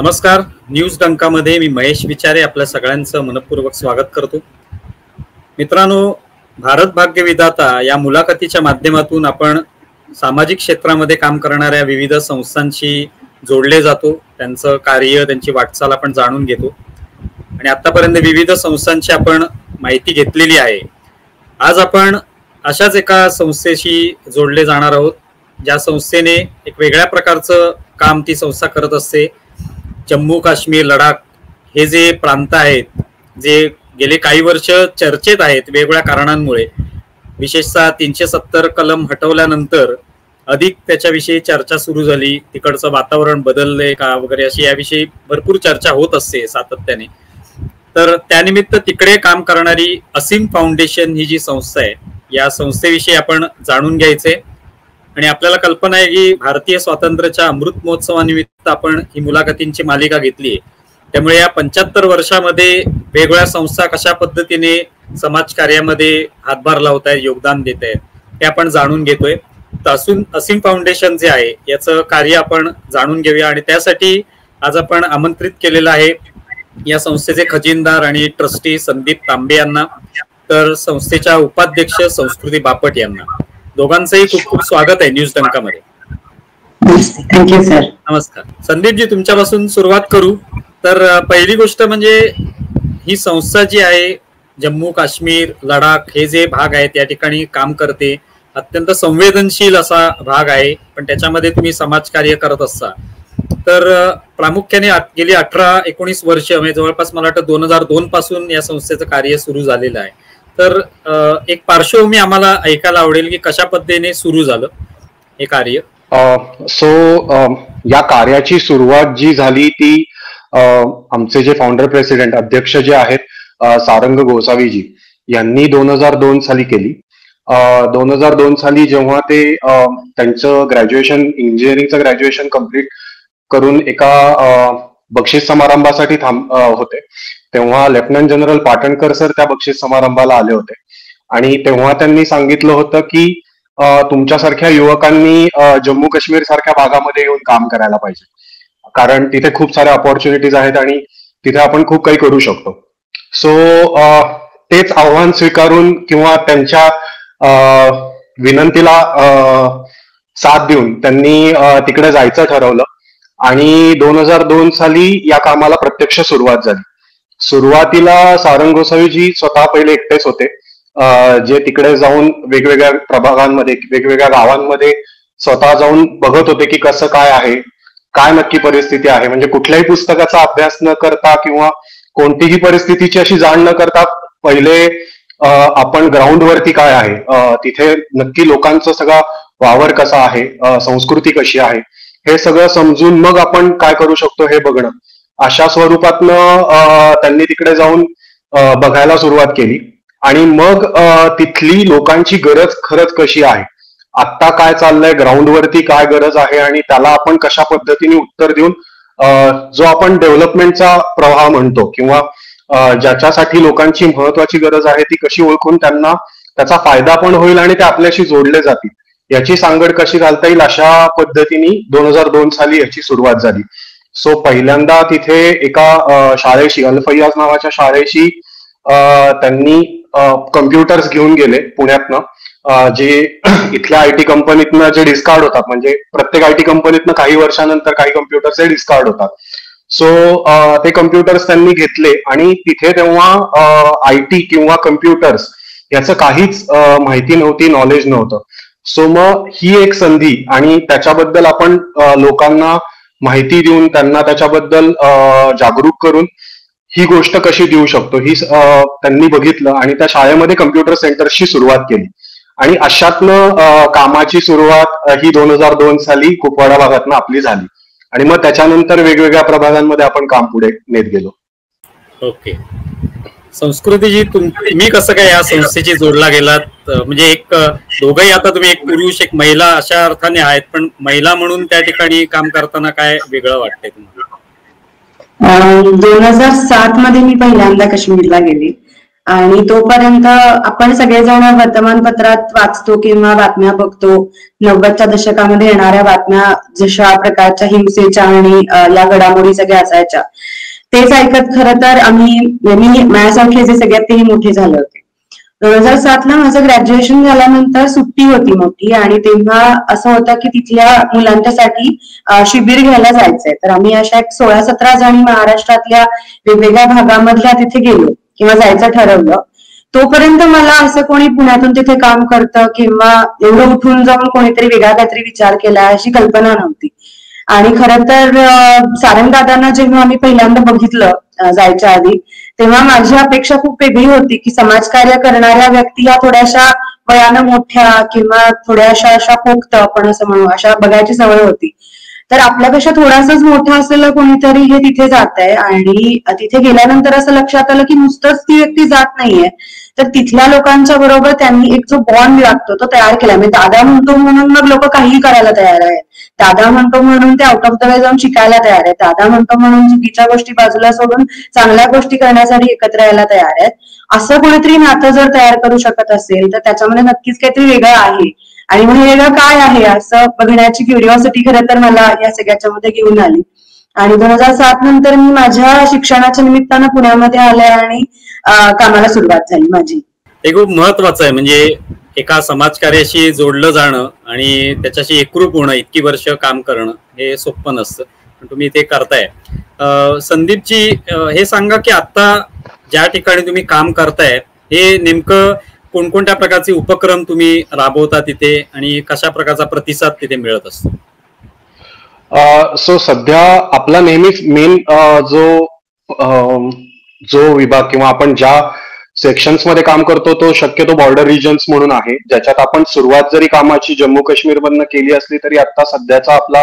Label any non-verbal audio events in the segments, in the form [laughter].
नमस्कार. न्यूज डंकामध्ये मी महेश विचारे आपल्या सगळ्यांचं मनपूर्वक स्वागत करतो. मित्रांनो भारत भाग्य विधाता या मुलाखतीच्या माध्यमातून आपण सामाजिक क्षेत्रामध्ये काम करणाऱ्या विविध संस्थांशी जोडले जातो. त्यांचं कार्य त्यांची वाटचाल आपण जाणून घेतो. आणि आतापर्यंत विविध संस्थांची आपण माहिती घेतलेली आहे. आज आपण अशाच एका संस्थेशी जोडले जाणार आहोत. ज्या संस्थेने एक वेगळ्या प्रकारचं काम ती संस्था करत असते. जम्मू काश्मीर लडाख हे जे प्रांत आहेत जे गेले काही वर्ष चर्चेत आहेत वेगवेगळ्या कारणांमुळे विशेषतः तीनशे सत्तर कलम हटवल्यानंतर अधिक त्याच्याविषयी चर्चा सुरू झाली तिकडचं वातावरण बदललंय का वगैरे अशी याविषयी भरपूर चर्चा होत असते सातत्याने. तर त्यानिमित्त तिकडे काम करणारी असीम फाउंडेशन ही जी संस्था आहे या संस्थेविषयी आपण जाणून घ्यायचे. आणि आपल्याला कल्पना आहे की भारतीय स्वातंत्र्याच्या अमृत महोत्सवानिमित्त आपण ही मुलाखतींची मालिका घेतली आहे त्यामुळे या पंच्याहत्तर वर्षामध्ये वेगवेगळ्या संस्था कशा पद्धतीने समाज कार्यामध्ये हातभार लावत आहेत योगदान देत आहेत हे आपण जाणून घेतोय. तर असून असीम फाउंडेशन जे आहे याचं कार्य आपण जाणून घेऊया आणि त्यासाठी आज आपण आमंत्रित केलेलं आहे या संस्थेचे खजिनदार आणि ट्रस्टी संदीप तांबे यांना तर संस्थेच्या उपाध्यक्ष संस्कृती बापट यांना. दोघांचंही खूप खूप स्वागत आहे न्यूज डंकामध्ये थँक्यू सर. नमस्कार. संदीपजी तुमच्यापासून सुरुवात करू. तर पहिली गोष्ट म्हणजे ही संस्था जी आहे जम्मू काश्मीर लडाख हे जे भाग आहेत या ठिकाणी काम करते अत्यंत संवेदनशील असा भाग आहे. पण त्याच्यामध्ये तुम्ही समाजकार्य करत असता. तर प्रामुख्याने गेली अठरा एकोणीस वर्ष म्हणजे जवळपास मला वाटतं दोन हजार दोन पासून या संस्थेचं कार्य सुरू झालेलं आहे. तर एक पार्श्वभूमी आम्हाला ऐकायला आवडेल की कशा पद्धतीने सुरू झालं हे कार्य? सो या कार्याची सुरुवात जी झाली ती आमचे जे फाउंडर प्रेसिडेंट अध्यक्ष जे आहेत सारंग गोसावीजी यांनी दोन हजार दोन साली केली. दोन हजार दोन साली जेव्हा ते त्यांचं ग्रॅज्युएशन इंजिनिअरिंगचं ग्रॅज्युएशन कंप्लीट करून एका बक्षीस समारंभासाठी थांब होते. तेव्हा लेफ्टनंट जनरल पाटणकर सर त्या बक्षीस समारंभाला आले होते. आणि तेव्हा त्यांनी सांगितलं होतं की तुमच्यासारख्या युवकांनी जम्मू काश्मीर सारख्या भागामध्ये येऊन काम करायला पाहिजे. कारण तिथे खूप साऱ्या ऑपॉर्च्युनिटीज आहेत आणि तिथे आपण खूप काही करू शकतो. सो तेच आव्हान स्वीकारून किंवा त्यांच्या विनंतीला साथ देऊन त्यांनी तिकडे जायचं ठरवलं. आणि दोन हजार दोन साली या कामाला प्रत्यक्ष सुरुवात झाली. सुरुवातीला सारंग गोसावीजी स्वतः पहिले एकटेच होते. जे तिकडे जाऊन वेगवेगळ्या प्रभागांमध्ये वेगवेगळ्या गावांमध्ये स्वतः जाऊन बघत होते की कसं काय आहे काय नक्की परिस्थिती आहे. म्हणजे कुठल्याही पुस्तकाचा अभ्यास न करता किंवा कोणतीही परिस्थितीची अशी जाण न करता पहिले आपण ग्राउंड वरती काय आहे? तिथे नक्की लोकांचा सगळा वावर कसा आहे? संस्कृती कशी आहे? हे सगळं समजून मग आपण काय करू शकतो हे बघणं. अशा स्वरूपातनं त्यांनी तिकडे जाऊन बघायला सुरुवात केली. आणि मग तिथली लोकांची गरज खरंच कशी आहे? आत्ता काय चाललंय? ग्राउंडवरती काय गरज आहे? आणि त्याला आपण कशा पद्धतीने उत्तर देऊन जो आपण डेव्हलपमेंटचा प्रवाह म्हणतो किंवा ज्याच्यासाठी लोकांची महत्वाची गरज आहे ती कशी ओळखून त्यांना त्याचा फायदा पण होईल आणि ते आपल्याशी जोडले जातील. याची सांगड कशी घालता येईल अशा पद्धतीने दोन हजार दोन साली याची सुरुवात झाली. सो पहिल्यांदा तिथे एका शाळेशी अल्फयाज नावाच्या शाळेशी त्यांनी कम्प्युटर्स घेऊन गेले पुण्यातनं. जे [clears throat] इथल्या आय टी कंपनीतनं जे डिस्कार्ड होतात म्हणजे प्रत्येक आय टी कंपनीतनं काही वर्षानंतर काही कम्प्युटर्स हे डिस्कार्ड होतात. सो ते कम्प्युटर्स त्यांनी घेतले आणि तिथे तेव्हा आय टी किंवा कम्प्युटर्स याचं काहीच माहिती नव्हती नॉलेज नव्हतं. सो मग ही एक संधी आणि त्याच्याबद्दल आपण लोकांना माहिती देऊन त्यांना त्याच्याबद्दल जागरूक करून ही गोष्ट कशी देऊ शकतो? ही त्यांनी बघितलं आणि त्या शाळेमध्ये कम्प्युटर सेंटरची सुरुवात केली. आणि अशातनं कामाची सुरुवात ही दोन हजार दोन साली कुपवाडा भागातनं आपली झाली. आणि मग त्याच्यानंतर वेगवेगळ्या प्रभागांमध्ये आपण काम पुढे नेत गेलो. ओके. संस्कृतीजी तुम्ही कसं काय या संस्थेची जोडला गेलात? म्हणजे एक दोघही आता तुम्ही एक पुरुष एक महिला अशा अर्थाने आहेत पण महिला म्हणून त्या ठिकाणी काम करताना काय वेगळं वाटतंय तुम्हाला? दोन हजार सात मध्ये मी पहिल्यांदा काश्मीरला गेले. आणि तोपर्यंत आपण सगळेजण वर्तमानपत्रात वाचतो किंवा बातम्या बघतो. नव्वदच्या दशकामध्ये येणाऱ्या बातम्या जशा प्रकारच्या हिंसेच्या आणि या घडामोडी सगळ्या असायच्या. तेच ऐकत खरं तर आम्ही म्हणजे मी माझ्यासारखे जे सगळ्यात तेही मोठे झाले होते. दोन हजार सातला माझं ग्रॅज्युएशन झाल्यानंतर सुट्टी होती मोठी आणि तेव्हा असं होतं की तिथल्या मुलांच्यासाठी शिबिर घ्यायला जायचंय. तर आम्ही अशा एक सोळा सतरा जणी महाराष्ट्रातल्या वेगवेगळ्या भागामधल्या तिथे गेलो किंवा जायचं ठरवलं. तोपर्यंत मला असं कोणी पुण्यातून तिथे काम करतं किंवा एवढं उठून जाऊन कोणीतरी वेगळा काहीतरी विचार केला अशी कल्पना नव्हती. आणि खर तर सारंगदादांना जेव्हा आम्ही पहिल्यांदा बघितलं जायच्या आधी तेव्हा माझी अपेक्षा खूप वेगळी होती की समाजकार्य करणाऱ्या व्यक्ती या थोड्याशा वयानं मोठ्या किंवा थोड्याशा अशा पोक्त आपण असं म्हणू अशा बघायची सवय होती. तर आपल्यापेक्षा थोडासाच मोठा असलेला कोणीतरी हे तिथे जात आहे आणि तिथे गेल्यानंतर असं लक्षात आलं की नुसतंच ती व्यक्ती जात नाहीये. तर तिथल्या लोकांच्या बरोबर त्यांनी एक जो बॉन्ड लागतो तो तयार केला म्हणजे दादा म्हणतो म्हणून मग लोक काहीही करायला तयार आहेत. दादा म्हणतो म्हणून ते आउट ऑफ द वे जाऊन शिकायला तयार आहेत. दादा म्हणतो म्हणून चुकीच्या गोष्टी बाजूला सोडून चांगल्या गोष्टी करण्यासाठी एकत्र यायला तयार आहेत. असं कोणीतरी नातं जर तयार करू शकत असेल तर त्याच्यामध्ये नक्कीच काहीतरी वेगळं आहे. आणि मग हे वेगळं काय आहे? असं बघण्याची क्युरिओसिटी खरं तर मला या सगळ्याच्या मध्ये घेऊन आली. आणि दोन हजार सात नंतर मी माझ्या शिक्षणाच्या निमित्तानं पुण्यामध्ये आले आणि कामाला सुरुवात झाली माझी. हे खूप महत्वाचं आहे म्हणजे एका समाजकार्याशी जोडलं जाणं आणि त्याच्याशी एकरूप होणं इतकी वर्ष काम करणं हे सोपं नसतं. पण तुम्ही ते करताय. संदीपची हे सांगा की आता ज्या ठिकाणी तुम्ही काम करताय हे नेमकं कोणकोणत्या प्रकारचे उपक्रम तुम्ही राबवता तिथे आणि कशा प्रकारचा प्रतिसाद तिथे मिळत असतो? सो सध्या आपला नेहमीच मेन जो जो विभाग किंवा आपण ज्या सेक्शन्समध्ये काम करतो तो शक्यतो बॉर्डर रिजन्स म्हणून आहे. ज्याच्यात आपण सुरुवात जरी कामाची जम्मू काश्मीर मधनं केली असली तरी आता सध्याचा आपला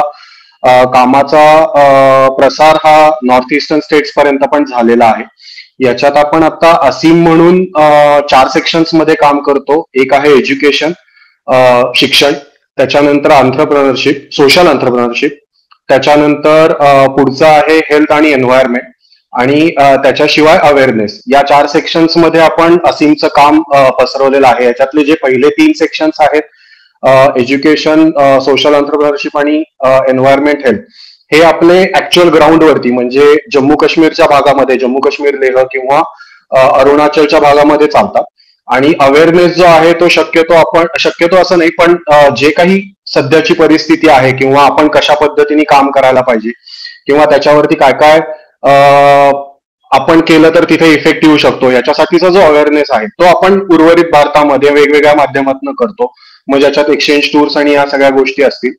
कामाचा प्रसार हा नॉर्थ ईस्टर्न स्टेट्स पर्यंत पण झालेला आहे. याच्यात आपण आता असीम म्हणून चार सेक्शन्समध्ये काम करतो. एक आहे एज्युकेशन शिक्षण त्याच्यानंतर आंतरप्रनरशिप सोशल आंतरप्रनरशिप त्याच्यानंतर पुढचं आहे हेल्थ आणि एन्व्हायरमेंट आणि त्याच्याशिवाय अवेअरनेस या चार सेक्शन्समध्ये आपण असीमचं काम पसरवलेलं आहे. याच्यातले जे पहिले तीन सेक्शन्स आहेत एज्युकेशन सोशल एंटरप्रिनरशिप आणि एन्व्हायरमेंट हेल्थ हे आपले ऍक्च्युअल ग्राउंडवरती म्हणजे जम्मू काश्मीरच्या भागामध्ये जम्मू काश्मीर लेह किंवा अरुणाचलच्या भागामध्ये चालतात. आणि अवेअरनेस जो आहे तो शक्यतो आपण शक्यतो असं नाही पण जे काही सध्याची परिस्थिती आहे किंवा आपण कशा पद्धतीने काम करायला पाहिजे किंवा त्याच्यावरती काय काय आपण केलं तर तिथे इफेक्ट येऊ शकतो याच्यासाठीचा जो अवेअरनेस आहे तो आपण उर्वरित भारतामध्ये वेगवेगळ्या माध्यमातून करतो. मग ज्याच्यात एक्सचेंज टूर्स आणि या सगळ्या गोष्टी असतील.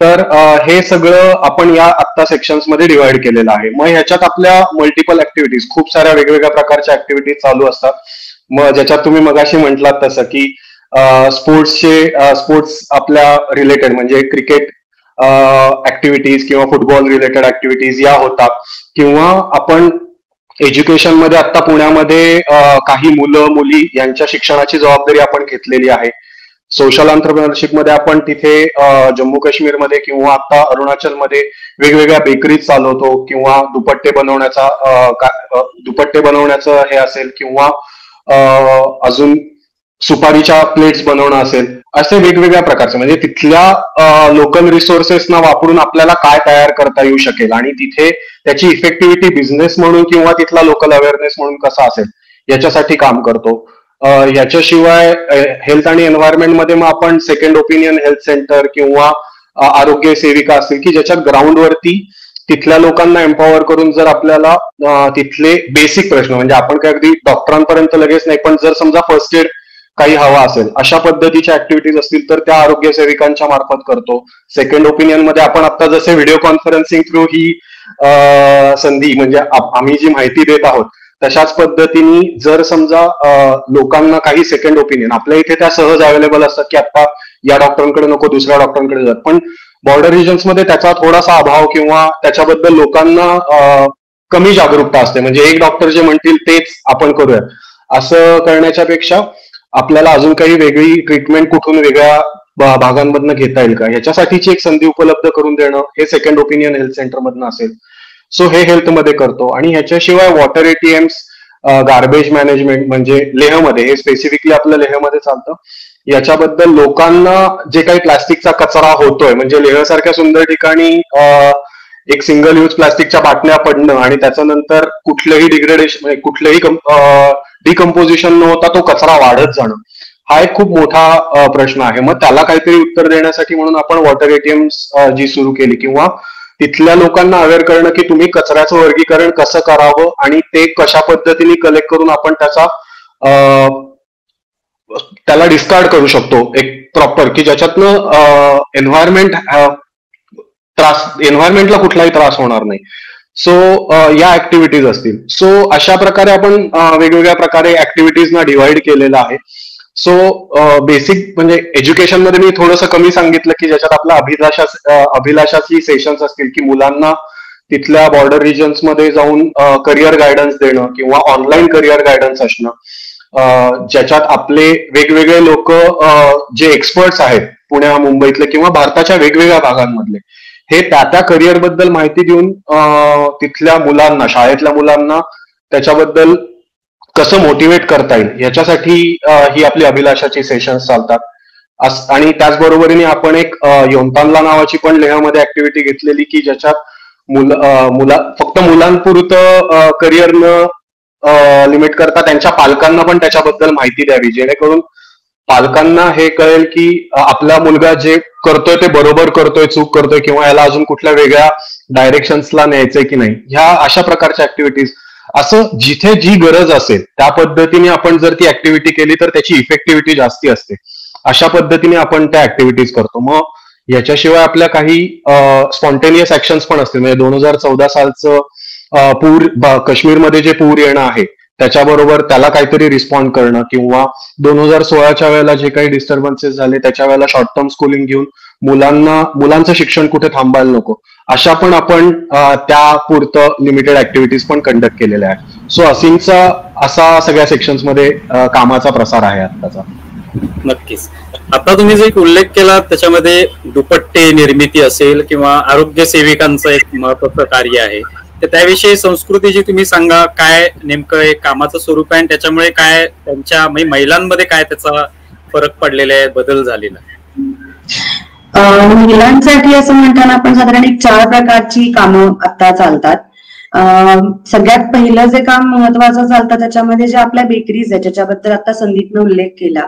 तर हे सगळं आपण या आत्ता सेक्शन्समध्ये डिवाइड केलेलं आहे. मग ह्याच्यात आपल्या मल्टिपल ऍक्टिव्हिटीज खूप साऱ्या वेगवेगळ्या प्रकारच्या ऍक्टिव्हिटीज चालू असतात. मग ज्याच्यात तुम्ही मगाशी म्हटलात तसं की स्पोर्ट्सचे स्पोर्ट्स आपल्या रिलेटेड म्हणजे क्रिकेट ऍक्टिव्हिटीज किंवा फुटबॉल रिलेटेड ऍक्टिव्हिटीज या होतात. किंवा आपण एज्युकेशनमध्ये आता पुण्यामध्ये काही मुलं मुली यांच्या शिक्षणाची जबाबदारी आपण घेतलेली आहे. सोशलमध्ये आपण तिथे जम्मू काश्मीरमध्ये किंवा आता अरुणाचलमध्ये वेगवेगळ्या बेकरीज चालवतो किंवा दुपट्टे बनवण्याचा दुपट्टे बनवण्याचं हे असेल किंवा अजून सुपारीच्या प्लेट्स बनवणं असेल असे वेगवेगळ्या प्रकारचे. म्हणजे तिथल्या लोकल रिसोर्सेसना वापरून आपल्याला काय तयार करता येऊ शकेल आणि तिथे त्याची इफेक्टिव्हिटी बिझनेस म्हणून किंवा तिथला लोकल अवेअरनेस म्हणून कसा असेल याच्यासाठी काम करतो. याच्याशिवाय हेल्थ आणि एन्व्हायरमेंटमध्ये मग आपण सेकंड ओपिनियन हेल्थ सेंटर किंवा आरोग्य सेविका असतील की ज्याच्यात ग्राउंडवरती तिथल्या लोकांना एम्पॉवर करून जर आपल्याला तिथले बेसिक प्रश्न म्हणजे आपण काय अगदी डॉक्टरांपर्यंत लगेच नाही पण जर समजा फर्स्ट एड काही हवा असेल अशा पद्धतीच्या ऍक्टिव्हिटीज असतील तर त्या आरोग्य सेविकांच्या मार्फत करतो. सेकंड ओपिनियनमध्ये आपण आता जसे व्हिडिओ कॉन्फरन्सिंग थ्रू ही संधी म्हणजे आम्ही जी माहिती देत आहोत तशाच पद्धतीने जर समजा लोकांना काही सेकंड ओपिनियन आपल्या इथे त्या सहज अवेलेबल असतात की आता या डॉक्टरांकडे नको दुसऱ्या डॉक्टरांकडे जात. पण बॉर्डर रिजन्समध्ये त्याचा थोडासा अभाव किंवा त्याच्याबद्दल लोकांना कमी जागरूकता असते. म्हणजे एक डॉक्टर जे म्हणतील तेच आपण करूया. असं करण्याच्या पेक्षा आपल्याला अजून काही वेगळी ट्रीटमेंट कुठून वेगळ्या भागांमधनं घेता येईल का? ह्याच्यासाठीची एक संधी उपलब्ध करून देणं हे सेकंड ओपिनियन हेल्थ सेंटरमधनं असेल. सो हे हेल्थमध्ये करतो. आणि ह्याच्याशिवाय वॉटर एटीएम्स गार्बेज मॅनेजमेंट म्हणजे लेहमध्ये हे स्पेसिफिकली आपलं लेहमध्ये चालतं. याच्याबद्दल लोकांना जे काही प्लास्टिकचा कचरा होतोय म्हणजे लेहसारख्या सुंदर ठिकाणी एक सिंगल यूज प्लास्टिकच्या बाटल्या पडणं आणि त्याच्यानंतर कुठलंही डिग्रेडेशन म्हणजे कुठलंही डिकम्पोजिशन न होता तो कचरा वाढत जाणं. हा एक खूप मोठा प्रश्न आहे. मग त्याला काहीतरी उत्तर देण्यासाठी म्हणून आपण वॉटर एटीएम जी सुरू केली किंवा तिथल्या लोकांना अवेअर करणं की तुम्ही कचऱ्याचं वर्गीकरण कसं करावं आणि ते कशा पद्धतीने कलेक्ट करून आपण त्याचा त्याला डिस्कार्ड करू शकतो एक प्रॉपर की ज्याच्यातनं एन्व्हायरमेंट त्रास एन्व्हायरमेंटला कुठलाही त्रास होणार नाही. सो या ऍक्टिव्हिटीज असतील. सो अशा प्रकारे आपण वेगवेगळ्या प्रकारे ऍक्टिव्हिटीजना डिवाइड केलेलं आहे. सो बेसिक म्हणजे एज्युकेशनमध्ये मी थोडंसं कमी सांगितलं की ज्याच्यात आपल्या अभिलाषा अभिलाषाची सेशन्स असतील की मुलांना तिथल्या बॉर्डर रिजन्समध्ये जाऊन करिअर गायडन्स देणं किंवा ऑनलाईन करिअर गायडन्स असणं. ज्याच्यात आपले वेगवेगळे लोक जे एक्सपर्ट्स आहेत पुण्या मुंबईतले किंवा भारताच्या वेगवेगळ्या भागांमधले हे त्या त्या करिअरबद्दल माहिती देऊन तिथल्या मुलांना शाळेतल्या मुलांना त्याच्याबद्दल कसं मोटिवेट करता येईल याच्यासाठी ही आपली अभिलाषाची सेशन्स चालतात. आणि त्याचबरोबरीने आपण एक योमतानला नावाची पण लेहमध्ये ऍक्टिव्हिटी घेतलेली की ज्याच्यात मुला फक्त मुलांपुरतं करिअर न लिमिट करता त्यांच्या पालकांना पण त्याच्याबद्दल माहिती द्यावी. जेणेकरून पालकांना हे कळेल की आपला मुलगा जे करतोय ते बरोबर करतोय चूक करतोय किंवा याला अजून कुठल्या वेगळ्या डायरेक्शन्सला न्यायचंय की नाही ह्या अशा प्रकारच्या ऍक्टिव्हिटीज असं जिथे जी गरज असेल त्या पद्धतीने आपण जर ती ऍक्टिव्हिटी केली तर त्याची इफेक्टिव्हिटी जास्ती असते. अशा पद्धतीने आपण त्या ऍक्टिव्हिटीज करतो. मग याच्याशिवाय आपल्या काही स्पॉन्टेनियस ऍक्शन्स पण असतील. म्हणजे दोन हजार चौदा सालचं पूर काश्मीरमध्ये जे पूर येणं आहे त्याच्याबरोबर त्याला काहीतरी रिस्पॉन्ड करणं किंवा दोन हजार सोळाच्या वेळेला जे काही डिस्टर्बन्सेस झाले त्याच्या वेळेला शॉर्ट टर्म स्कूलिंग घेऊन मुलांना मुलांचं शिक्षण कुठे थांबायला नको अशा पण आपण त्या पुरतं लिमिटेड ऍक्टिव्हिटीज पण कंडक्ट केलेल्या आहेत. सो असिंगचा असा सगळ्या सेक्शन्समध्ये कामाचा प्रसार आहे आताचा नक्कीच. आता तुम्ही जे उल्लेख केला त्याच्यामध्ये दुपट्टे निर्मिती असेल किंवा आरोग्य सेविकांचं एक महत्वाचं कार्य आहे. तर त्याविषयी संस्कृतीची तुम्ही सांगा काय नेमकं कामाचं स्वरूप आहे आणि त्याच्यामुळे काय त्यांच्या म्हणजे महिलांमध्ये काय त्याचा फरक पडलेला आहे बदल झालेला महिलांसाठी असं म्हणताना आपण साधारण एक चार प्रकारची कामं आता चालतात. सगळ्यात पहिलं जे काम महत्वाचं चालतं त्याच्यामध्ये जे आपल्या बेकरीज आहे ज्याच्याबद्दल आता संदीपने उल्लेख केला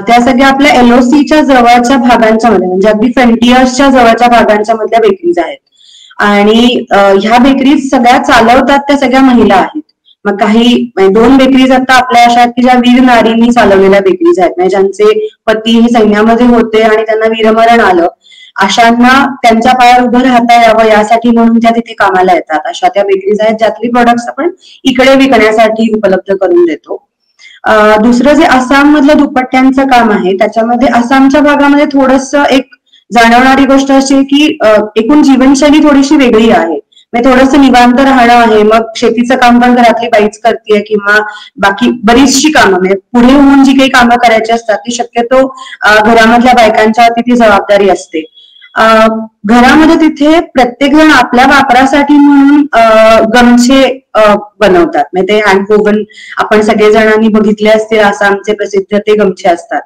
त्या सगळ्या आपल्या एलओसीच्या जवळच्या भागांच्या मध्ये म्हणजे अगदी फ्रंटियर्सच्या जवळच्या भागांच्या मधल्या बेकरीज आहेत. आणि ह्या बेकरीज सगळ्या चालवतात त्या सगळ्या महिला आहेत. मग काही म्हणजे दोन बेकरीज आता आपल्या अशा आहेत की ज्या वीर नारींनी चालवलेल्या बेकरीज आहेत. म्हणजे ज्यांचे पती हे सैन्यामध्ये होते आणि त्यांना वीरमरण आलं. अशांना त्यांच्या पायावर उभं राहता यावं यासाठी म्हणून त्या तिथे कामाला येतात. अशा त्या बेकरीज आहेत ज्यातली प्रोडक्ट्स आपण इकडे विकण्यासाठी उपलब्ध करून देतो. दुसरं जे आसाम मधलं दुपट्ट्यांचं काम आहे त्याच्यामध्ये आसामच्या भागामध्ये थोडस एक जाणवणारी गोष्ट अशी की एकूण जीवनशैली थोडीशी वेगळी आहे. म्हणजे थोडंसं निवांत राहणं आहे. मग शेतीचं काम पण घरातली बाईच करते किंवा बाकी बरीचशी कामं म्हणजे पुढे होऊन जी काही कामं करायची असतात ती शक्यतो घरामधल्या बायकांच्या तिथे जबाबदारी असते. घरामध्ये तिथे प्रत्येक जण आपल्या वापरासाठी म्हणून गमछे बनवतात. म्हणजे ते हँड आपण सगळे जणांनी बघितले असतील आसामचे प्रसिद्ध ते गमछे असतात.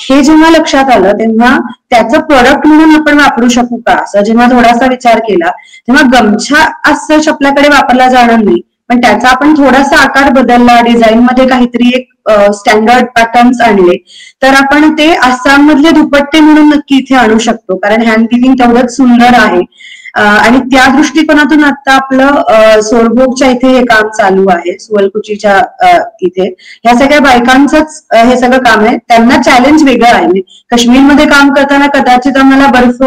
हे जेव्हा लक्षात आलं तेव्हा त्याचं प्रोडक्ट म्हणून आपण वापरू शकू का? असं जेव्हा थोडासा विचार केला तेव्हा गमछा असं आपल्याकडे वापरला जाणार नाही. पण त्याचा आपण थोडासा आकार बदलला डिझाईन मध्ये काहीतरी एक स्टँडर्ड पॅटर्न्स आणले तर आपण ते आसाम मधले दुपट्टे म्हणून नक्की इथे आणू शकतो. कारण हँड गिविंग तेवढंच सुंदर आहे. आणि त्या दृष्टिकोनातून आता आपलं सोरभोगच्या इथे हे काम चालू आहे सुवलकुचीच्या इथे. ह्या सगळ्या बायकांचंच हे सगळं काम आहे. त्यांना चॅलेंज वेगळं आहे. काश्मीरमध्ये काम करताना कदाचित आम्हाला बर्फ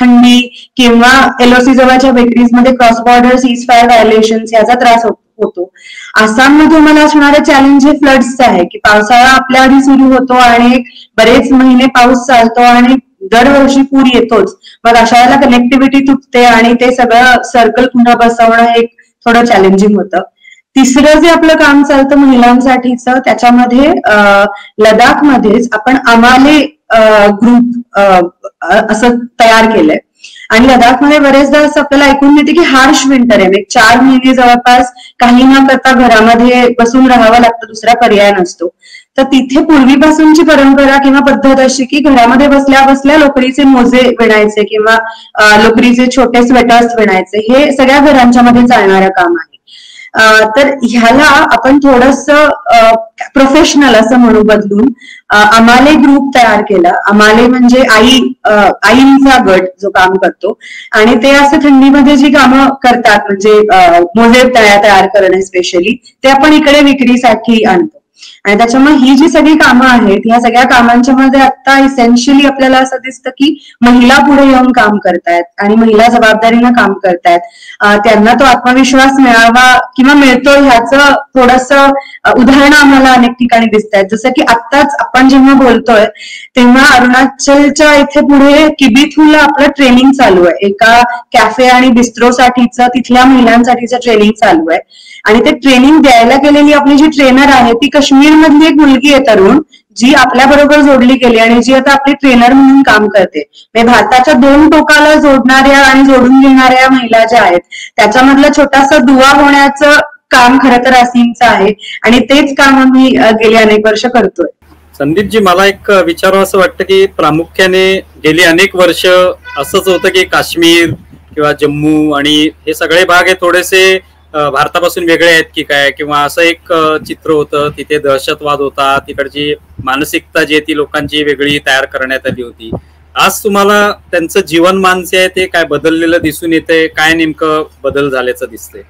थंडी किंवा एलओसी जवळच्या बेकरीजमध्ये cross border ceasefire violation याचा त्रास हो-, होतो. आसाममध्ये मला असणारं चॅलेंज हे फ्लड्सचं आहे की पावसाळा आपल्या आधी सुरू होतो आणि बरेच महिने पाऊस चालतो आणि दरवर्षी पूर येतोच. मग अशा वेळेला कनेक्टिव्हिटी तुटते आणि ते सगळं सर्कल पुन्हा बसवणं हे थोडं चॅलेंजिंग होतं. तिसरं जे आपलं काम चालतं महिलांसाठीच त्याच्यामध्ये लडाखमध्येच आपण अमाले ग्रुप असं तयार केलंय. आणि लडाखमध्ये बरेचदा असं आपल्याला ऐकून मिळते की हार्श विंटर आहे. म्हणजे चार महिने जवळपास काही न करता घरामध्ये बसून राहावं लागतं दुसरा पर्याय नसतो. तर तिथे पूर्वीपासूनची परंपरा किंवा पद्धत अशी की घरामध्ये बसल्या बसल्या लोकरीचे मोजे विणायचे किंवा लोकरीचे छोटे स्वेटर्स विणायचे हे सगळ्या घरांच्या मध्ये चालणारं काम आहे. तर ह्याला आपण थोडस प्रोफेशनल असं म्हणू बदलून अमाले ग्रुप तयार केला. अमाले म्हणजे आई आईंचा गट जो काम करतो. आणि ते असं थंडीमध्ये जी कामं करतात म्हणजे मोजे तयार करणे स्पेशली ते आपण इकडे विक्रीसाठी आणतो. आणि त्याच्यामुळे ही जी सगळी कामं आहेत ह्या सगळ्या कामांच्या मध्ये आता इसेन्शियली आपल्याला असं दिसतं की महिला पुढे येऊन काम करतायत आणि महिला जबाबदारीनं काम करतायत. त्यांना तो आत्मविश्वास मिळावा किंवा मिळतो ह्याचं थोडस उदाहरणं आम्हाला अनेक ठिकाणी दिसत आहेत जसं की आत्ताच आपण जेव्हा बोलतोय तेव्हा अरुणाचलच्या इथे पुढे किबिथूला आपलं ट्रेनिंग चालू आहे. एका कॅफे आणि बिस्त्रोसाठीचं तिथल्या महिलांसाठीचं ट्रेनिंग चालू आहे. आणि ते ट्रेनिंग द्यायला गेलेली आपली जी ट्रेनर आहे ती काश्मीर मधली एक मुलगी आहे तरुण जी आपल्या बरोबर जोडली गेली आणि जी आता आपली ट्रेनर म्हणून काम करते. म्हणजे भारताच्या दोन टोकाला जोडणाऱ्या आणि जोडून घेणाऱ्या महिला ज्या आहेत त्याच्यामधला छोटासा दुवा होण्याचं काम खरं तर असीमचं आहे आणि तेच काम आम्ही गेली अनेक वर्ष करतोय. संदीपजी मला एक विचारावं असं वाटतं की प्रामुख्याने गेली अनेक वर्ष असंच होतं की काश्मीर किंवा जम्मू आणि हे सगळे भाग हे थोडेसे भारतापासून वेगळे आहेत की काय? किंवा असं एक चित्र होतं तिथे दहशतवाद होता तिकडची मानसिकता जी आहे ती लोकांची वेगळी तयार करण्यात आली होती. आज तुम्हाला त्यांचं जीवनमान जे आहे ते काय बदललेलं दिसून येते काय नेमकं बदल झाल्याचं दिसतंय?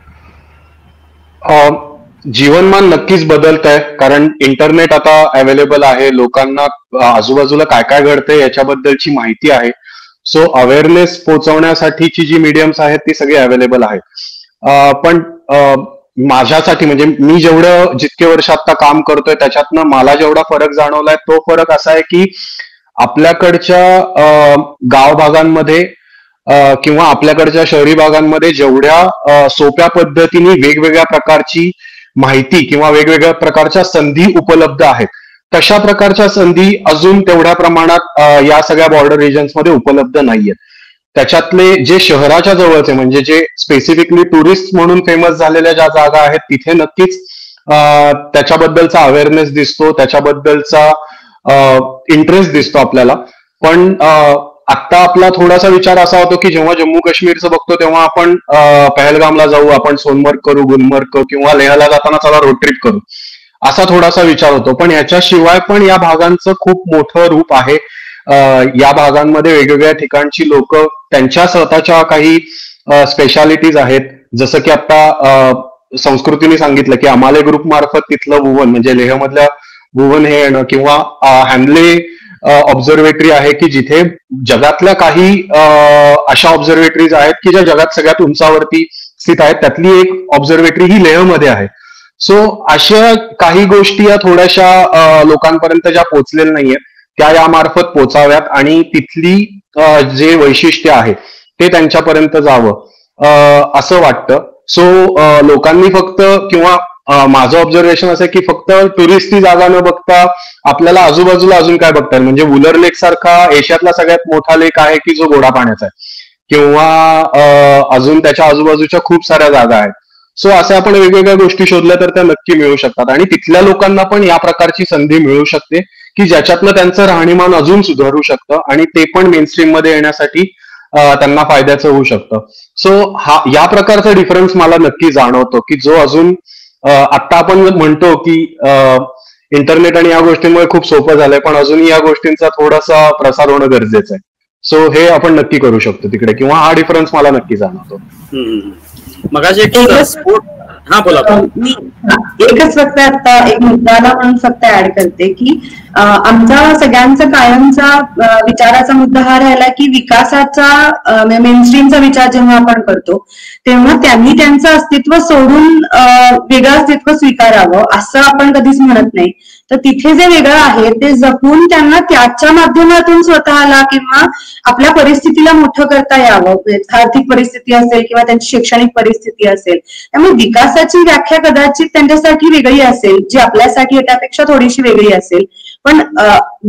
जीवनमान नक्कीच बदलत आहे कारण इंटरनेट आता अवेलेबल आहे. लोकांना आजूबाजूला काय काय घडतंय याच्याबद्दलची माहिती आहे. सो अवेअरनेस पोहोचवण्यासाठीची जी मीडियम्स आहेत ती सगळी अवेलेबल आहे पण माझ्यासाठी म्हणजे मी जेवढं जितके वर्ष आता काम करतोय त्याच्यातनं मला जेवढा फरक जाणवलाय तो फरक असा आहे की आपल्याकडच्या गाव भागांमध्ये किंवा आपल्याकडच्या शहरी भागांमध्ये जेवढ्या सोप्या पद्धतीने वेगवेगळ्या प्रकारची माहिती किंवा वेगवेगळ्या प्रकारच्या संधी उपलब्ध आहेत तशा प्रकारच्या संधी अजून तेवढ्या प्रमाणात या सगळ्या बॉर्डर रिजन्समध्ये उपलब्ध नाहीयेत. त्याच्यातले जे शहराच्या जवळचे म्हणजे जे स्पेसिफिकली टुरिस्ट म्हणून फेमस झालेल्या ज्या जागा आहेत तिथे नक्कीच त्याच्याबद्दलचा अवेअरनेस दिसतो त्याच्याबद्दलचा इंटरेस्ट दिसतो आपल्याला. पण आता आपला थोडासा विचार असा होतो की जेव्हा जम्मू काश्मीरचं बघतो तेव्हा आपण पहलगामला जाऊ आपण सोनमर्ग करू गुलमर्ग किंवा लेहला जाताना चला रोड ट्रिप करू. असा थोडासा विचार होतो. पण याच्याशिवाय पण या भागांचं खूप मोठं रूप आहे. या भागांमध्ये वेगवेगळ्या ठिकाणची लोक त्यांच्या स्वतःच्या काही स्पेशालिटीज आहेत. जसं की आता संस्कृतीने सांगितलं की अमाले ग्रुप मार्फत तिथलं भुवन म्हणजे लेह मधल्या भुवन हे येणं किंवा हॅमले ऑब्झर्वेटरी आहे की जिथे जगातल्या काही अशा ऑब्झर्वेटरीज आहेत की ज्या जगात सगळ्यात उंचावरती स्थित आहेत. त्यातली एक ऑब्झर्वेटरी ही लेहमध्ये आहे. सो अशा काही गोष्टी या थोड्याशा लोकांपर्यंत ज्या पोचलेल्या नाहीयेत. त्या यामार्फत पोचाव्यात आणि तिथली जे वैशिष्ट्य आहे ते त्यांच्यापर्यंत जावं. असं वाटतं. सो लोकांनी फक्त किंवा माझं ऑब्झर्वेशन असं की फक्त टुरिस्टची जागा न बघता आपल्याला आजूबाजूला अजून काय बघता म्हणजे वुलर लेक सारखा एशियातला सगळ्यात मोठा लेक आहे की जो गोडा पाण्याचा आहे? किंवा अजून त्याच्या आजूबाजूच्या खूप साऱ्या जागा आहेत. सो असे आपण वेगवेगळ्या गोष्टी शोधल्या तर त्या नक्की मिळू शकतात. आणि तिथल्या लोकांना पण या प्रकारची संधी मिळू शकते. की ज्याच्यातलं त्यांचं राहणीमान अजून सुधारू शकतं आणि ते पण मेनस्ट्रीममध्ये येण्यासाठी त्यांना फायद्याचं होऊ शकतं. सो हा या प्रकारचा डिफरन्स मला नक्की जाणवतो की जो अजून आता आपण म्हणतो की इंटरनेट आणि या गोष्टींमुळे खूप सोपं झालंय पण अजूनही या गोष्टींचा थोडासा प्रसार होणं गरजेचं आहे. सो हे आपण नक्की करू शकतो तिकडे किंवा हा डिफरन्स मला नक्की जाणवतो. मग हा बोला एकच फक्त आता एक मुद्दाला म्हणून फक्त ऍड करते की आमचा सगळ्यांचा कायमचा विचाराचा मुद्दा हा राहिला की विकासाचा मेनस्ट्रीमचा म्हणजे विचार जेव्हा आपण करतो तेव्हा त्यांनी त्यांचं अस्तित्व सोडून वेगळं अस्तित्व स्वीकारावं असं आपण कधीच म्हणत नाही. तर तिथे जे वेगळं आहे ते जपून त्यांना त्याच्या माध्यमातून स्वतःला किंवा आपल्या परिस्थितीला मोठं करता यावं. आर्थिक परिस्थिती असेल किंवा त्यांची शैक्षणिक परिस्थिती असेल. त्यामुळे विकासाची व्याख्या कदाचित त्यांच्यासाठी वेगळी असेल जी आपल्यासाठी त्यापेक्षा थोडीशी वेगळी असेल. पण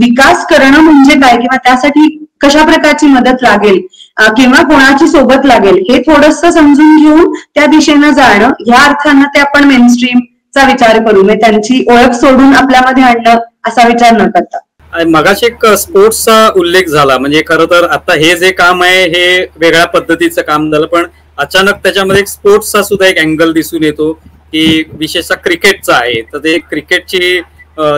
विकास करणं म्हणजे काय? किंवा त्यासाठी कशा प्रकारची मदत लागेल? किंवा कोणाची सोबत लागेल? हे थोडस समजून घेऊन त्या दिशेनं जाणं ह्या अर्थानं ते आपण मेनस्ट्रीमचा विचार करू. म्हणजे त्यांची ओळख सोडून आपल्यामध्ये आणणं असा विचार न करता. मगाशी एक स्पोर्ट्सचा उल्लेख झाला. म्हणजे खरं तर आता हे जे काम आहे हे वेगळ्या पद्धतीचं काम झालं. पण अचानक त्याच्यामध्ये एक स्पोर्ट्सचा सुद्धा एक अँगल दिसून येतो. की विशेषतः क्रिकेटचा आहे. तर ते क्रिकेटची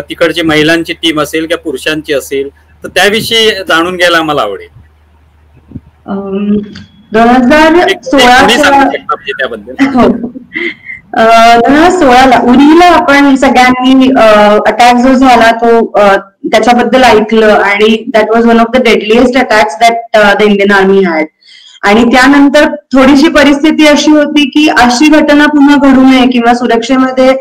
तिकडची महिलांची टीम असेल किंवा पुरुषांची असेल तर त्याविषयी जाणून घ्यायला मला आवडेल. दोन हजार सोळा म्हणजे त्याबद्दल? हो. दोन हजार सोळाला उरीला आपण सगळ्यांनी अटॅक जो झाला तो त्याच्याबद्दल ऐकलं आणि that was one of the deadliest attacks that the Indian army had आणि त्यानंतर थोडीशी परिस्थिती अशी होती की अशी घटना पुन्हा घडू नये किंवा सुरक्षेमध्ये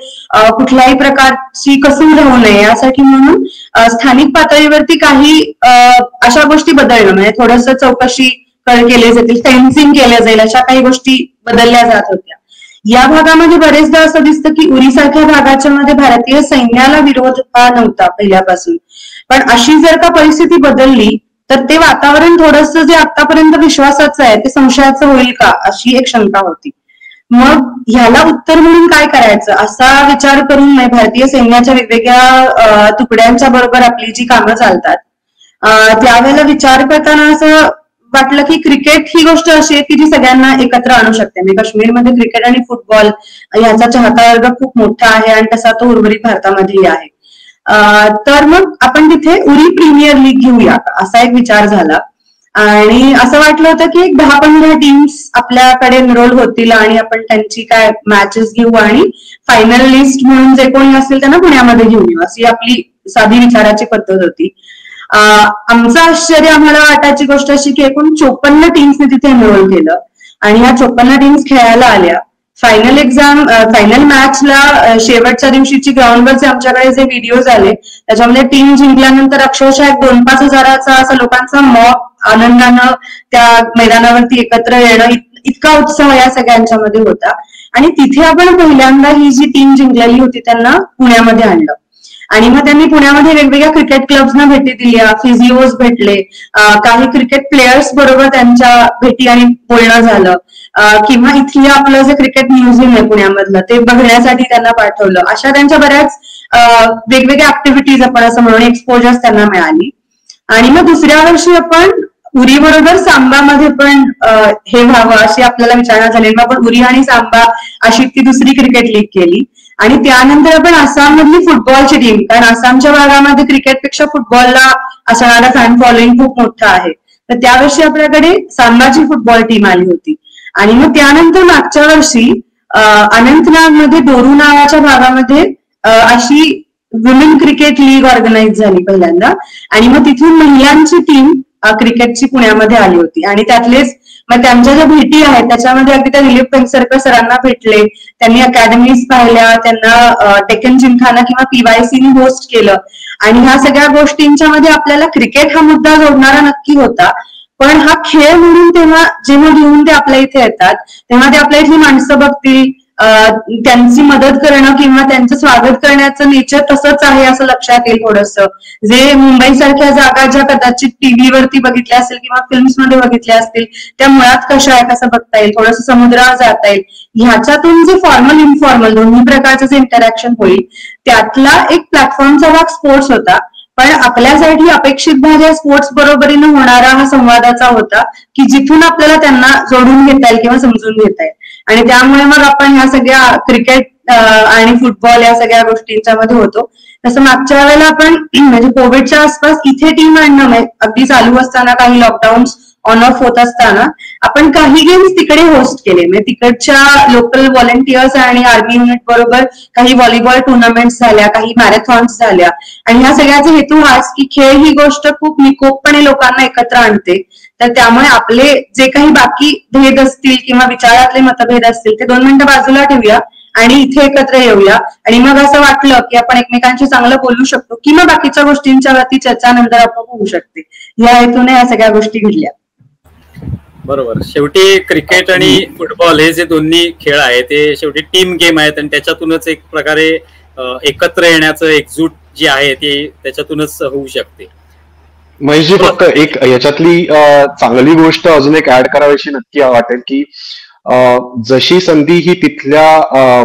कुठल्याही प्रकारची कसूर राहू नये यासाठी म्हणून स्थानिक पातळीवरती काही अशा गोष्टी बदलणं म्हणजे थोडस चौकशी केले जातील फेन्सिंग केल्या जाईल अशा काही गोष्टी बदलल्या जात होत्या. या भागामध्ये बरेचदा असं दिसतं की उरीसारख्या भागाच्या मध्ये भारतीय सैन्याला विरोध हा नव्हता पहिल्यापासून. पण अशी जर का परिस्थिती बदलली तर ते वातावरण थोडस जे आतापर्यंत विश्वासाचं आहे ते संशयाचं होईल का? अशी एक शंका होती. मग ह्याला उत्तर म्हणून काय करायचं? असा विचार करून भारतीय सैन्याच्या वेगवेगळ्या तुकड्यांच्या बरोबर आपली जी कामं चालतात त्यावेळेला विचार करताना असं वाटलं की क्रिकेट ही गोष्ट अशी आहे की जी सगळ्यांना एकत्र आणू शकते. म्हणजे काश्मीरमध्ये क्रिकेट आणि फुटबॉल यांचा चाहता वर्ग खूप मोठा आहे आणि तसा तो उर्वरित भारतामध्येही आहे. तर मग आपण तिथे उरी प्रीमियर लीग घेऊया. असा एक विचार झाला. आणि असं वाटलं होतं की एक दहा पंधरा टीम्स आपल्याकडे एनरोल होतील आणि आपण त्यांची काय मॅचेस घेऊ आणि फायनल लिस्ट म्हणून जे कोणी असेल त्यांना पुण्यामध्ये घेऊन येऊ. अशी आपली साधी विचाराची पद्धत होती. आमचं आश्चर्य आम्हाला वाटायची गोष्ट अशी की एकूण चोपन्न टीम्सने तिथे एनरोल केलं. आणि ह्या चोपन्न टीम्स खेळायला आल्या. फायनल एक्झाम फायनल मॅचला शेवटच्या दिवशीची ग्राउंडवरचे आमच्याकडे जे व्हिडिओज आले त्याच्यामध्ये टीम जिंकल्यानंतर अक्षरशः एक दोन पाच हजाराचा असा लोकांचा मॉक आनंदानं त्या मैदानावरती एकत्र येणं इतका उत्साह या सगळ्यांच्यामध्ये होता. आणि तिथे आपण पहिल्यांदा ही जी टीम जिंकलेली होती त्यांना पुण्यामध्ये आणलं. आणि मग त्यांनी पुण्यामध्ये वेगवेगळ्या क्रिकेट क्लब्सना भेटी दिल्या फिजिओज भेटले. काही क्रिकेट प्लेयर्स बरोबर त्यांच्या भेटी आणि बोलणं झालं. किंवा इथलं आपलं जे क्रिकेट म्युझियम आहे पुण्यामधलं ते बघण्यासाठी त्यांना पाठवलं. अशा त्यांच्या बऱ्याच वेगवेगळ्या ऍक्टिव्हिटीज आपण असं म्हणून एक्सपोजर्स त्यांना मिळाली. आणि मग दुसऱ्या वर्षी आपण उरी बरोबर सांबामध्ये पण हे व्हावं अशी आपल्याला विचारणा झाली मग आपण उरी आणि सांबा अशी ती दुसरी क्रिकेट लीग केली. आणि त्यानंतर आपण आसाम मधली फुटबॉलची टीम कारण आसामच्या भागामध्ये क्रिकेटपेक्षा फुटबॉलला असणारा फॅन फॉलोईंग खूप मोठं आहे. तर त्यावर्षी आपल्याकडे सांबाची फुटबॉल टीम आली होती. आणि मग त्यानंतर मागच्या वर्षी अनंतनागमध्ये नावाच्या भागामध्ये अशी वुमेन क्रिकेट लीग ऑर्गनाईज झाली पहिल्यांदा. आणि मग तिथून महिलांची टीम क्रिकेटची पुण्यामध्ये आली होती. आणि त्यातलेच मग त्यांच्या ज्या भेटी आहेत त्याच्यामध्ये अगदी त्या दिलीप पेंगसरकर सरांना भेटले. त्यांनी अकॅडमीज पाहिल्या त्यांना टेकन जिमखाना किंवा पीवायसीनी होस्ट केलं. आणि ह्या सगळ्या गोष्टींच्या मध्ये आपल्याला क्रिकेट हा मुद्दा जोडणारा नक्की होता. पण हा खेळ म्हणून तेव्हा जेव्हा घेऊन ते आपल्या इथे येतात तेव्हा ते आपल्या इथली माणसं बघतील त्यांची मदत करणं किंवा त्यांचं स्वागत करण्याचं नेचर तसंच आहे असं लक्षात येईल थोडस. जे मुंबई सारख्या जागा ज्या कदाचित टीव्हीवरती बघितल्या असतील किंवा फिल्म्समध्ये बघितल्या असतील त्या मुळात कशा आहे कसं बघता येईल थोडस समुद्रावर जाता येईल. ह्याच्यातून जे फॉर्मल इनफॉर्मल दोन्ही प्रकारचं जे इंटरॅक्शन होईल त्यातला एक प्लॅटफॉर्मचा भाग स्पोर्ट्स होता. पण आपल्यासाठी अपेक्षित भाग या स्पोर्ट्स बरोबरीनं होणारा हा संवादाचा होता की जिथून आपल्याला त्यांना जोडून घेता येईल किंवा समजून घेता येईल. आणि त्यामुळे मग आपण ह्या सगळ्या क्रिकेट आणि फुटबॉल या सगळ्या गोष्टींच्या मध्ये होतो. तसं मागच्या वेळेला आपण [clears throat] म्हणजे कोविडच्या आसपास इथे टीम आणणं म्हणजे अगदी चालू असताना काही लॉकडाऊन ऑन ऑफ होत असताना आपण काही गेम्स तिकडे होस्ट केले. म्हणजे तिकडच्या लोकल व्हॉलेंटियर्स आणि आर्मी युनिट बरोबर काही व्हॉलीबॉल टुर्नामेंट झाल्या काही मॅरेथॉन्स झाल्या. आणि ह्या सगळ्याचा हेतू हाच की खेळ ही गोष्ट खूप निकोपपणे लोकांना एकत्र आणते. तर त्यामुळे आपले जे काही बाकी भेद असतील किंवा विचारातले मतभेद असतील ते दोन मिनिटं बाजूला ठेवूया आणि इथे एकत्र येऊया. आणि मग असं वाटलं की आपण एकमेकांशी चांगलं बोलू शकतो किंवा बाकीच्या गोष्टींच्या वरती चर्चा नंतर आपण होऊ शकते. या हेतूने या सगळ्या गोष्टी घडल्या. बरोबर. शेवटी क्रिकेट आणि फुटबॉल हे जे दोन्ही खेळ आहे ते शेवटी टीम गेम आहेत आणि त्याच्यातूनच एक प्रकारे एकत्र येण्याचं एकजूट जी आहे ती त्याच्यातूनच होऊ शकते. महेशजी फक्त एक याच्यातली चांगली गोष्ट अजून एक ऍड करावीशी नक्की वाटेल की जशी संधी ही तिथल्या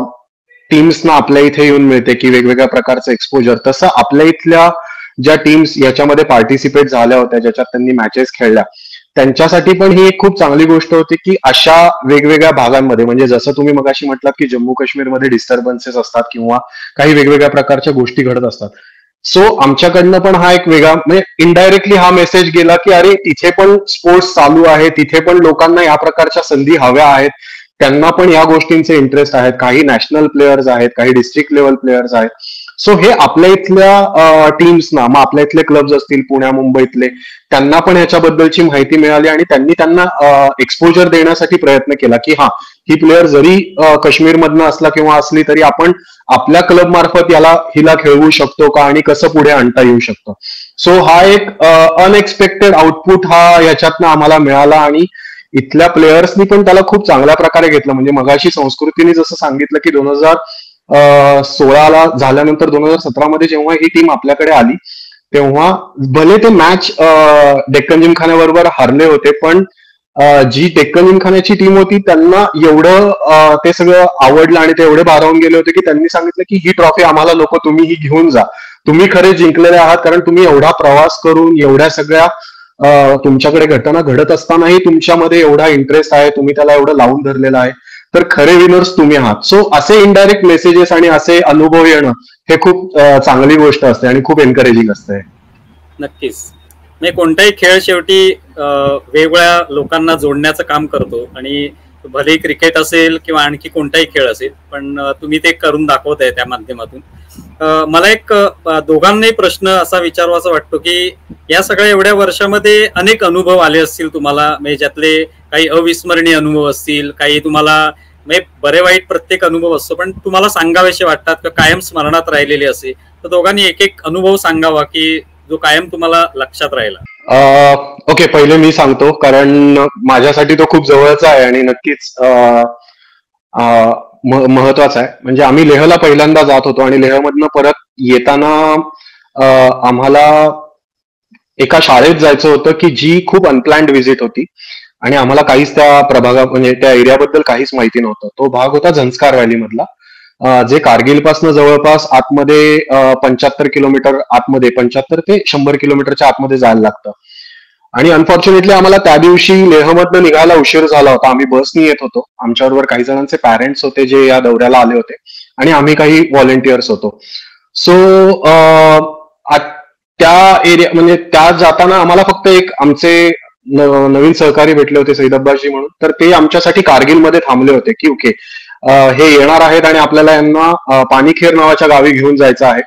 टीम्सना आपल्या इथे येऊन मिळते की वेगवेगळ्या प्रकारचं एक्सपोजर तसं आपल्या इथल्या ज्या टीम्स याच्यामध्ये पार्टिसिपेट झाल्या होत्या ज्याच्यात त्यांनी मॅचेस खेळल्या त्यांच्यासाठी पण ही एक खूप चांगली गोष्ट होती की अशा वेगवेगळ्या भागांमध्ये म्हणजे जसं तुम्ही मगाशी म्हटलात की जम्मू काश्मीरमध्ये डिस्टर्बन्सेस असतात किंवा काही वेगवेगळ्या प्रकारच्या गोष्टी घडत असतात सो आमच्याकडनं पण हा एक वेगळा म्हणजे इनडायरेक्टली हा मेसेज गेला की अरे तिथे पण स्पोर्ट्स चालू आहे तिथे पण लोकांना या प्रकारच्या संधी हव्या आहेत. त्यांना पण या गोष्टींचे इंटरेस्ट आहेत. काही नॅशनल प्लेयर्स आहेत काही डिस्ट्रिक्ट लेवल प्लेयर्स आहेत. सो हे आपल्या इथल्या टीम्सना मग आपल्या इथले क्लब्स असतील पुण्या मुंबईतले त्यांना पण याच्याबद्दलची माहिती मिळाली आणि त्यांनी त्यांना एक्सपोजर देण्यासाठी प्रयत्न केला की हा ही प्लेअर जरी काश्मीरमधनं असला किंवा असली तरी आपण आपल्या क्लब मार्फत याला हिला खेळवू शकतो का आणि कसं पुढे आणता येऊ शकतं? सो हा एक अनएक्सपेक्टेड आउटपुट हा याच्यातनं आम्हाला मिळाला आणि इथल्या प्लेयर्सनी पण त्याला खूप चांगल्या प्रकारे घेतलं. म्हणजे मगाशी संस्कृतीने जसं सांगितलं की दोन हजार सोळाला झाल्यानंतर दोन हजार सतरामध्ये जेव्हा ही टीम आपल्याकडे आली तेव्हा भले ते मॅच डेक्कन जिमखान्याबरोबर हारले होते पण जी डेक्कन जिमखान्याची टीम होती त्यांना एवढं ते सगळं आवडलं आणि ते एवढे भारावून गेले होते की त्यांनी सांगितलं की ही ट्रॉफी आम्हाला लोक तुम्ही ही घेऊन जा. तुम्ही खरे जिंकलेले आहात कारण तुम्ही एवढा प्रवास करून एवढ्या सगळ्या तुमच्याकडे घटना घडत असतानाही तुमच्यामध्ये एवढा इंटरेस्ट आहे तुम्ही त्याला एवढं लावून धरलेलं आहे. तर खरे विनर्स तुम्ही आहात. सो असे इनडायरेक्ट मेसेजेस आणि असे अनुभव येणं हे खूप चांगली गोष्ट असते आणि खूप एनकरेजिंग असते. नक्कीच. नाही कोणताही खेळ शेवटी वेगवेगळ्या लोकांना जोडण्याचं काम करतो आणि भले क्रिकेट असेल किंवा आणखी कोणताही खेळ असेल पण तुम्ही ते करून दाखवत आहे त्या माध्यमातून. मला एक दोघांनाही प्रश्न असा विचारवाचा वाटतो की या सगळ्या एवढ्या वर्षामध्ये अनेक अनुभव आले असतील तुम्हाला म्हणजे ज्यातले काही अविस्मरणीय अनुभव असतील काही तुम्हाला म्हणजे बरे वाईट प्रत्येक अनुभव असतो पण तुम्हाला सांगावेसे वाटतात का कायम स्मरणात राहिलेले असे? तर दोघांनी एक एक अनुभव सांगावा की जो कायम तुम्हाला लक्षात राहिला. ओके पहिले मी सांगतो कारण माझ्यासाठी तो खूप जवळचा आहे आणि नक्कीच महत्त्वाचा आहे. म्हणजे आम्ही लेहला पहिल्यांदा जात होतो आणि लेहमधनं परत येताना आम्हाला एका शाळेत जायचं होतं की जी खूप अनप्लॅन्ड व्हिजिट होती. आणि आम्हाला काहीच त्या प्रभागा म्हणजे त्या एरियाबद्दल काहीच माहिती नव्हतं. तो भाग होता झंस्कार व्हॅली मधला जे कारगिल पासन जवळपास आतमध्ये पंच्याहत्तर किलोमीटर आतमध्ये पंच्याहत्तर ते शंभर किलोमीटरच्या आतमध्ये जायला लागतं. आणि अनफॉर्च्युनेटली आम्हाला त्या दिवशी लेहमधनं निघायला उशीर झाला होता. आम्ही बसनी येत होतो. आमच्याबरोबर काही जणांचे पॅरेंट्स होते जे या दौऱ्याला आले होते. आणि आम्ही काही व्हॉलेंटियर्स होतो. सो त्या एरिया म्हणजे त्या जाताना आम्हाला फक्त एक आमचे नवीन सहकारी भेटले होते सईद अब्बाजी म्हणून. तर ते आमच्यासाठी कारगिलमध्ये थांबले होते की ओके हे येणार आहेत आणि आपल्याला यांना पाणीखेर नावाच्या गावी घेऊन जायचं आहे.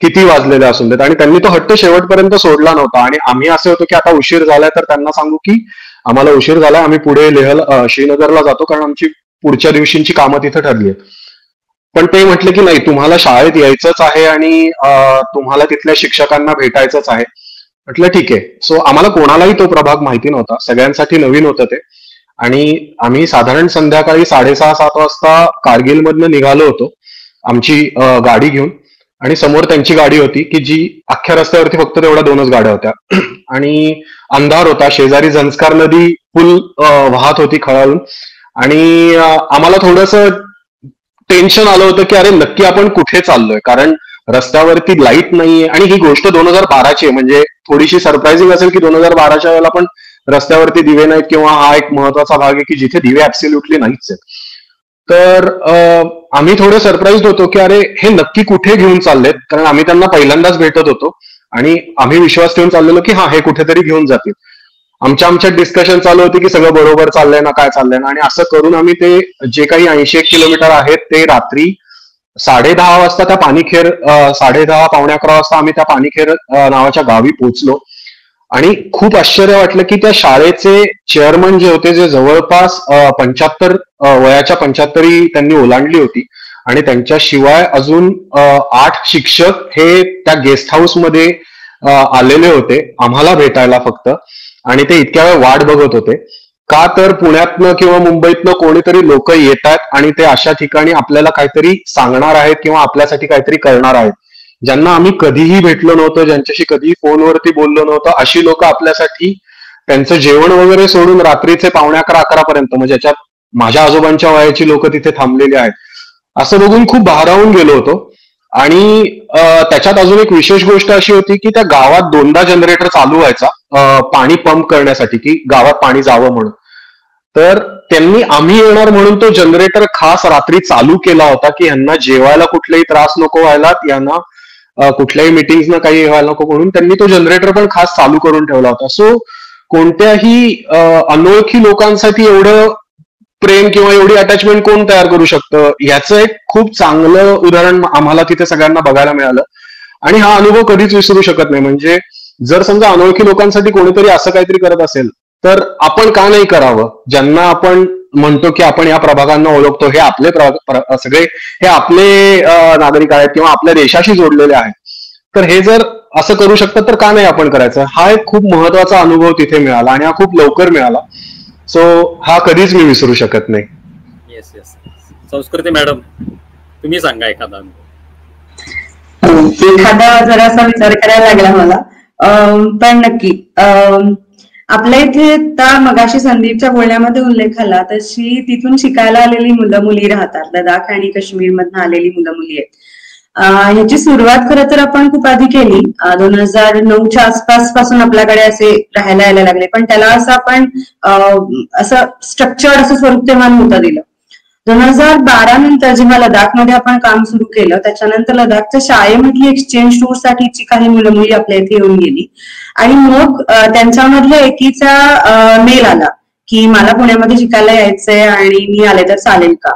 किती वाजलेले असून देत? आणि त्यांनी तो हट्ट शेवटपर्यंत सोडला नव्हता. आणि आम्ही असे होतो की आता उशीर झालाय तर त्यांना सांगू की आम्हाला उशीर झालाय आम्ही पुढे लेहल श्रीनगरला जातो कारण आमची पुढच्या दिवशींची कामं तिथे ठरली आहेत. पण ते म्हटले की नाही तुम्हाला शाळेत यायचंच आहे आणि तुम्हाला तिथल्या शिक्षकांना भेटायचंच आहे. म्हटलं ठीक आहे. सो आम्हाला कोणालाही तो प्रभाग माहिती नव्हता. सगळ्यांसाठी नवीन होतं ते. आणि आम्ही साधारण संध्याकाळी साडेसहा सात वाजता कारगिलमधनं निघालो होतो आमची गाडी घेऊन. आणि समोर त्यांची गाडी होती की जी अख्ख्या रस्त्यावरती फक्त तेवढ्या दोनच गाड्या होत्या. [clears throat] आणि अंधार होता. शेजारी झंस्कार नदी पूल वाहत होती खळाळून आणि आम्हाला थोडस टेन्शन आलं होतं की अरे नक्की आपण कुठे चाललोय? कारण रस्त्यावरती लाइट नाहीये. आणि ही गोष्ट दोन हजार बाराची आहे. म्हणजे थोडीशी सरप्राइझिंग असेल की दोन हजार बाराच्या वेळेला पण रस्त्यावरती दिवे नाहीत किंवा हा एक महत्त्वाचा भाग आहे की जिथे दिवे ऍब्सल्युटली नाहीच आहेत. तर आम्ही थोडे सरप्राईज होतो की अरे हे नक्की कुठे घेऊन चाललेत? कारण आम्ही त्यांना पहिल्यांदाच भेटत होतो. आणि आम्ही विश्वास ठेवून चाललेलो की हा हे कुठेतरी घेऊन जातील. आमच्या आमच्यात डिस्कशन चालू होती की सगळं बरोबर चाललंय ना काय चाललंय ना. आणि असं करून आम्ही ते जे काही ऐंशी एक किलोमीटर आहेत ते रात्री साडे दहा वाजता त्या पाणीखेर साडे दहा पावणे अकरा वाजता आम्ही त्या पाणीखेर नावाच्या गावी पोहोचलो. आणि खूप आश्चर्य वाटलं की त्या शाळेचे चेअरमन जे होते जे जवळपास पंच्याहत्तर वयाच्या पंच्याहत्तरी त्यांनी ओलांडली होती. आणि त्यांच्याशिवाय अजून आठ शिक्षक हे त्या गेस्ट हाऊसमध्ये आलेले होते. आम्हाला भेटायला फक्त. आणि ते इतक्या वेळ वाट बघत होते. का तर पुण्यातनं किंवा मुंबईतनं कोणीतरी लोक येतात आणि ते अशा ठिकाणी आपल्याला काहीतरी सांगणार आहेत किंवा आपल्यासाठी काहीतरी करणार आहेत. ज्यांना आम्ही कधीही भेटलो नव्हतो ज्यांच्याशी कधीही फोनवरती बोललो नव्हतं अशी लोक आपल्यासाठी त्यांचं जेवण वगैरे सोडून रात्रीचे पावणे अकरा अकरा पर्यंत म्हणजे याच्यात माझ्या आजोबांच्या वयाची लोक तिथे थांबलेली आहेत. असं बघून खूप भारावून गेलो होतो. आणि त्याच्यात अजून एक विशेष गोष्ट अशी होती की त्या गावात दोनदा जनरेटर चालू व्हायचा पाणी पंप करण्यासाठी की गावात पाणी जावं म्हणून. तर त्यांनी आम्ही येणार म्हणून तो जनरेटर खास रात्री चालू केला होता की यांना जेवायला कुठलाही त्रास नको व्हायला यांना कुठल्याही मिटिंग काही व्हायला नको म्हणून त्यांनी तो जनरेटर पण खास चालू करून ठेवला होता. सो कोणत्याही अनोळखी लोकांसाठी एवढं प्रेम किंवा एवढी अटॅचमेंट कोण तयार करू शकतं? याचं एक खूप चांगलं उदाहरण आम्हाला तिथे सगळ्यांना बघायला मिळालं. आणि हा अनुभव कधीच विसरू शकत नाही. म्हणजे जर समजा अनोळखी लोकांसाठी कोणीतरी असं काहीतरी करत असेल तर आपण का नाही करावं? ज्यांना आपण म्हणतो की आपण या प्रभागांना ओळखतो हे आपले सगळे हे आपले नागरिक आहेत किंवा आपल्या देशाशी जोडलेले आहेत. तर हे जर असं करू शकतात तर का नाही आपण करायचं? हा एक खूप महत्त्वाचा अनुभव तिथे मिळाला आणि हा खूप लवकर मिळाला. सो हा कधीच मी विसरू शकत नाही. येस येस संस्कृती मॅडम तुम्ही सांगा एखादा एखादा जरासा विचार करायला लागला मला. पण नक्की. आपल्या इथे आता मगाशी संदीपच्या बोलण्यामध्ये उल्लेख आला तशी तिथून शिकायला आलेली मुलं मुली राहतात. लडाख आणि काश्मीर मधून आलेली मुलं मुली आहेत. ह्याची सुरुवात खरं तर आपण खूप आधी केली. दोन हजार नऊच्या आसपासपासून आपल्याकडे असे राहायला यायला लागले. पण त्याला असं आपण असं स्ट्रक्चर्ड असं स्वरूप तेव्हा नव्हतं दिलं. दोन हजार बारा नंतर जेव्हा लडाखमध्ये आपण काम सुरू केलं त्याच्यानंतर लडाखच्या शाळेमधली एक्सचेंज टूर साठीची काही मुलं मुली आपल्या इथे येऊन गेली. आणि मग त्यांच्यामधल्या एकीचा मेल आला की मला पुण्यामध्ये शिकायला यायचंय आणि मी आले तर चालेल का?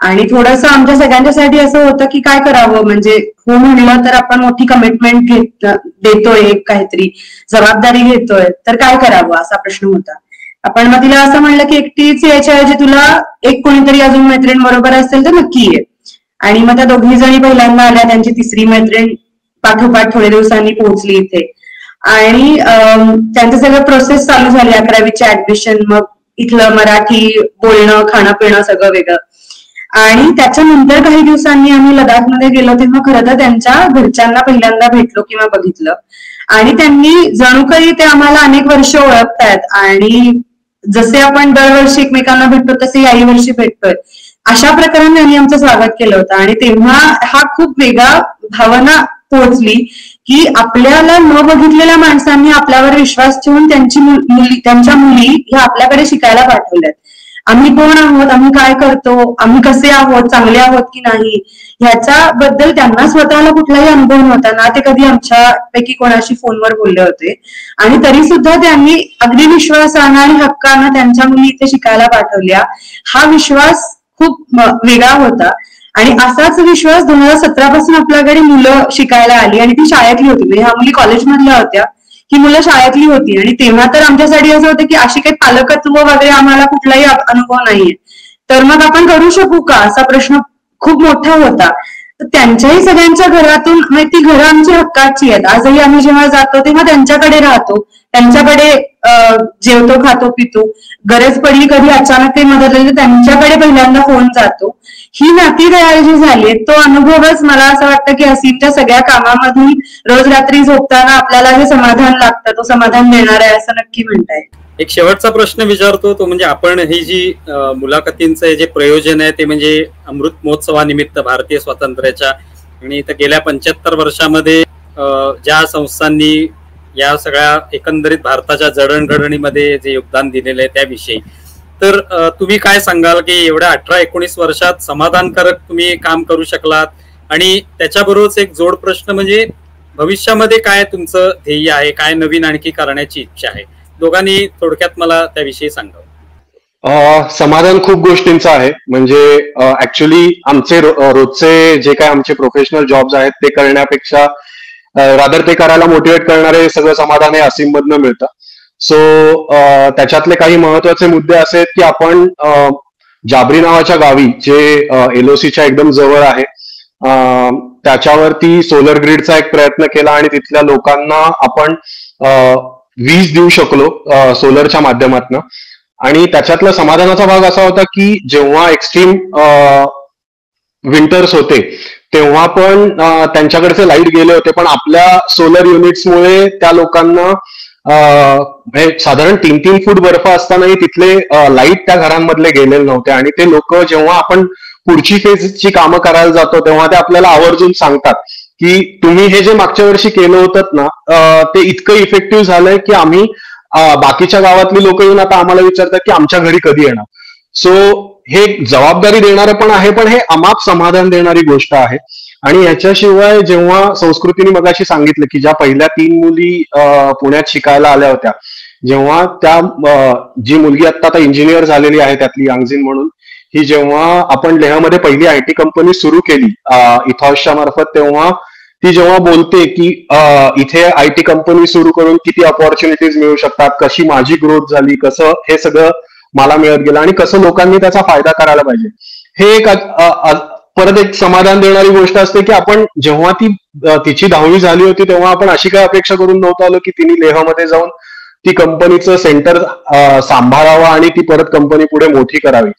आणि थोडंसं आमच्या सगळ्यांच्यासाठी असं होतं की काय करावं? म्हणजे हो म्हणलं तर आपण मोठी कमिटमेंट घेत देतोय काहीतरी जबाबदारी घेतोय. तर काय करावं? असा प्रश्न होता. आपण मग तिला असं म्हणलं की एकटीच यायच्या ऐवजी तुला एक कोणीतरी अजून मैत्रीण बरोबर असेल तर नक्की ये. आणि मग त्या दोघी जणी पहिल्यांदा आल्या त्यांची तिसरी मैत्रीण पाठोपाठ थोड्या दिवसांनी पोहोचली इथे. आणि त्यांचं सगळं प्रोसेस चालू झाली अकरावीचे ऍडमिशन मग इथलं मराठी बोलणं खाणं पिणं सगळं वेगळं. आणि त्याच्यानंतर काही दिवसांनी आम्ही लडाखमध्ये गेलो तेव्हा खरं तर त्यांच्या घरच्यांना पहिल्यांदा भेटलो किंवा बघितलं. आणि त्यांनी जणू काही ते आम्हाला अनेक वर्ष ओळखतायत आणि जसे आपण दरवर्षी एकमेकांना भेटतो तसे याही वर्षी भेटतोय. अशा प्रकारे त्यांनी आमचं स्वागत केलं होतं. आणि तेव्हा हा खूप वेगळा भावना पोहोचली की आपल्याला न बघितलेल्या माणसांनी आपल्यावर विश्वास ठेवून त्यांची मुली त्यांच्या मुली ह्या आपल्याकडे शिकायला पाठवल्यात. आम्ही कोण आहोत? आम्ही काय करतो? आम्ही कसे आहोत? चांगले आहोत की नाही? ह्याच्याबद्दल त्यांना स्वतःला कुठलाही अनुभव नव्हता ना. ते कधी आमच्यापैकी कोणाशी फोनवर बोलले होते. आणि तरी सुद्धा त्यांनी अगदी विश्वासानं आणि हक्कानं त्यांच्या मुली इथे शिकायला पाठवल्या. हा विश्वास खूप वेगळा होता. आणि असाच विश्वास दोन हजार सतरा पासून आपल्याकडे मुलं शिकायला आली आणि ती शाळेतली होती. म्हणजे ह्या मुली कॉलेजमधल्या होत्या. ही मुलं शाळेतली होती. आणि तेव्हा तर आमच्यासाठी असं होतं की अशी काही पालकत्व वगैरे आम्हाला कुठलाही अनुभव नाहीये. तर मग आपण करू शकू का? असा प्रश्न खूप मोठा होता. तर त्यांच्याही सगळ्यांच्या घरातून म्हणजे ती घरं आमची हक्काची आहेत. आजही आम्ही जेव्हा जातो तेव्हा त्यांच्याकडे राहतो. त्यांच्याकडे जेवतो खातो पितो. गरज पडली कधी अचानक ते मदत झाली तर त्यांच्याकडे पहिल्यांदा फोन जातो. ही नाती तयार जी झाली तो अनुभवच मला असं वाटतं की असीमच्या सगळ्या कामामधून रोज रात्री झोपताना आपल्याला जे समाधान लागतं तो समाधान देणार आहे असं नक्की म्हणताय. एक शेवटचा प्रश्न विचारतो तो म्हणजे आपण ही जी मुलाखतींचं जे प्रयोजन आहे ते म्हणजे अमृत महोत्सवानिमित्त भारतीय स्वातंत्र्याच्या आणि इथं गेल्या पंच्याहत्तर वर्षामध्ये ज्या संस्थांनी या सगळ्या एकंदरीत भारताच्या जडणघडणीमध्ये जे योगदान दिलेलं आहे त्याविषयी. तर तुम्ही काय सांगाल की एवढ्या अठरा एकोणीस वर्षात समाधानकारक तुम्ही काम करू शकलात? आणि त्याच्याबरोबरच एक जोड प्रश्न म्हणजे भविष्यामध्ये काय तुमचं ध्येय आहे? काय नवीन आणखी करण्याची इच्छा आहे? दोघांनी थोडक्यात मला त्याविषयी सांगावं. समाधान खूप गोष्टींचं आहे. म्हणजे ऍक्च्युली आमचे रोजचे जे काय आमचे प्रोफेशनल जॉब्स आहेत ते करण्यापेक्षा रादर ते करायला मोटिवेट करणारे सगळं समाधान हे असीम मधनं मिळतं सो त्याच्यातले काही महत्त्वाचे मुद्दे असे आहेत की आपण जाबरी नावाच्या गावी जे एलओसीच्या एकदम जवळ आहे त्याच्यावरती सोलर ग्रीडचा एक प्रयत्न केला आणि तिथल्या लोकांना आपण वीज देऊ शकलो सोलरच्या माध्यमातून. आणि त्याच्यातला समाधानाचा भाग असा होता की जेव्हा एक्स्ट्रीम विंटर्स होते तेव्हा पण त्यांच्याकडचे लाइट गेले होते पण आपल्या सोलर युनिट्समुळे त्या लोकांना साधारण तीन तीन फूट बर्फ असतानाही तिथले लाइट त्या घरांमधले गेलेले नव्हते. आणि ते लोक जेव्हा आपण पुढची फेजची कामं करायला जातो तेव्हा ते आपल्याला आवर्जून सांगतात की तुम्ही हे जे मागच्या वर्षी केलं होतं ना ते इतकं इफेक्टिव्ह झालंय की आम्ही बाकीच्या गावातली लोक येऊन आता आम्हाला विचारतात की आमच्या घरी कधी येणार? सो हे जबाबदारी देणारं पण आहे पण हे अमाप समाधान देणारी गोष्ट आहे. आणि याच्याशिवाय जेव्हा संस्कृतीने मगाशी सांगितलं की ज्या पहिल्या तीन मुली पुण्यात शिकायला आल्या होत्या जेव्हा त्या जी मुलगी आता आता इंजिनियर झालेली आहे त्यातली यांगझिन म्हणून ही जेव्हा आपण लेहमध्ये पहिली आय टी कंपनी सुरू केली इथॉसच्या मार्फत तेव्हा ती जेव्हा बोलते की इथे आय टी कंपनी सुरू करून किती अपॉर्च्युनिटीज मिळू शकतात कशी माझी ग्रोथ झाली कसं हे सगळं मला मिळत गेलं आणि कसं लोकांनी त्याचा फायदा करायला पाहिजे. हे एक परत एक समाधान देणारी गोष्ट असते की आपण जेव्हा ती तिची दहावी झाली होती तेव्हा आपण अशी काय अपेक्षा करून नव्हतो आलो की तिने लेहमध्ये जाऊन ती कंपनीचं सेंटर सांभाळावं आणि ती परत कंपनी पुढे मोठी करावी.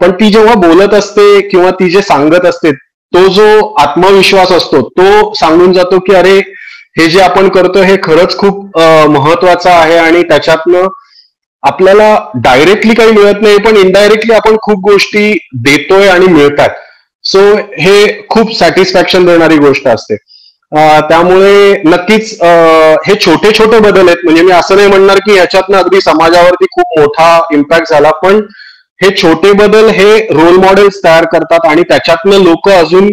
पण ती जेव्हा बोलत असते किंवा ती जे सांगत असते तो जो आत्मविश्वास असतो तो सांगून जातो की अरे हे जे आपण करतो हे खरंच खूप महत्वाचं आहे आणि त्याच्यातनं आपल्याला डायरेक्टली काही मिळत नाही पण इनडायरेक्टली आपण खूप गोष्टी देतोय आणि मिळतात. सो हे खूप सॅटिस्फॅक्शन देणारी गोष्ट असते. त्यामुळे नक्कीच हे छोटे छोटे बदल आहेत. म्हणजे मी असं नाही म्हणणार की याच्यातनं अगदी समाजावरती खूप मोठा इम्पॅक्ट झाला पण हे छोटे बदल हे रोल मॉडेल्स तयार करतात आणि त्याच्यातनं लोक अजून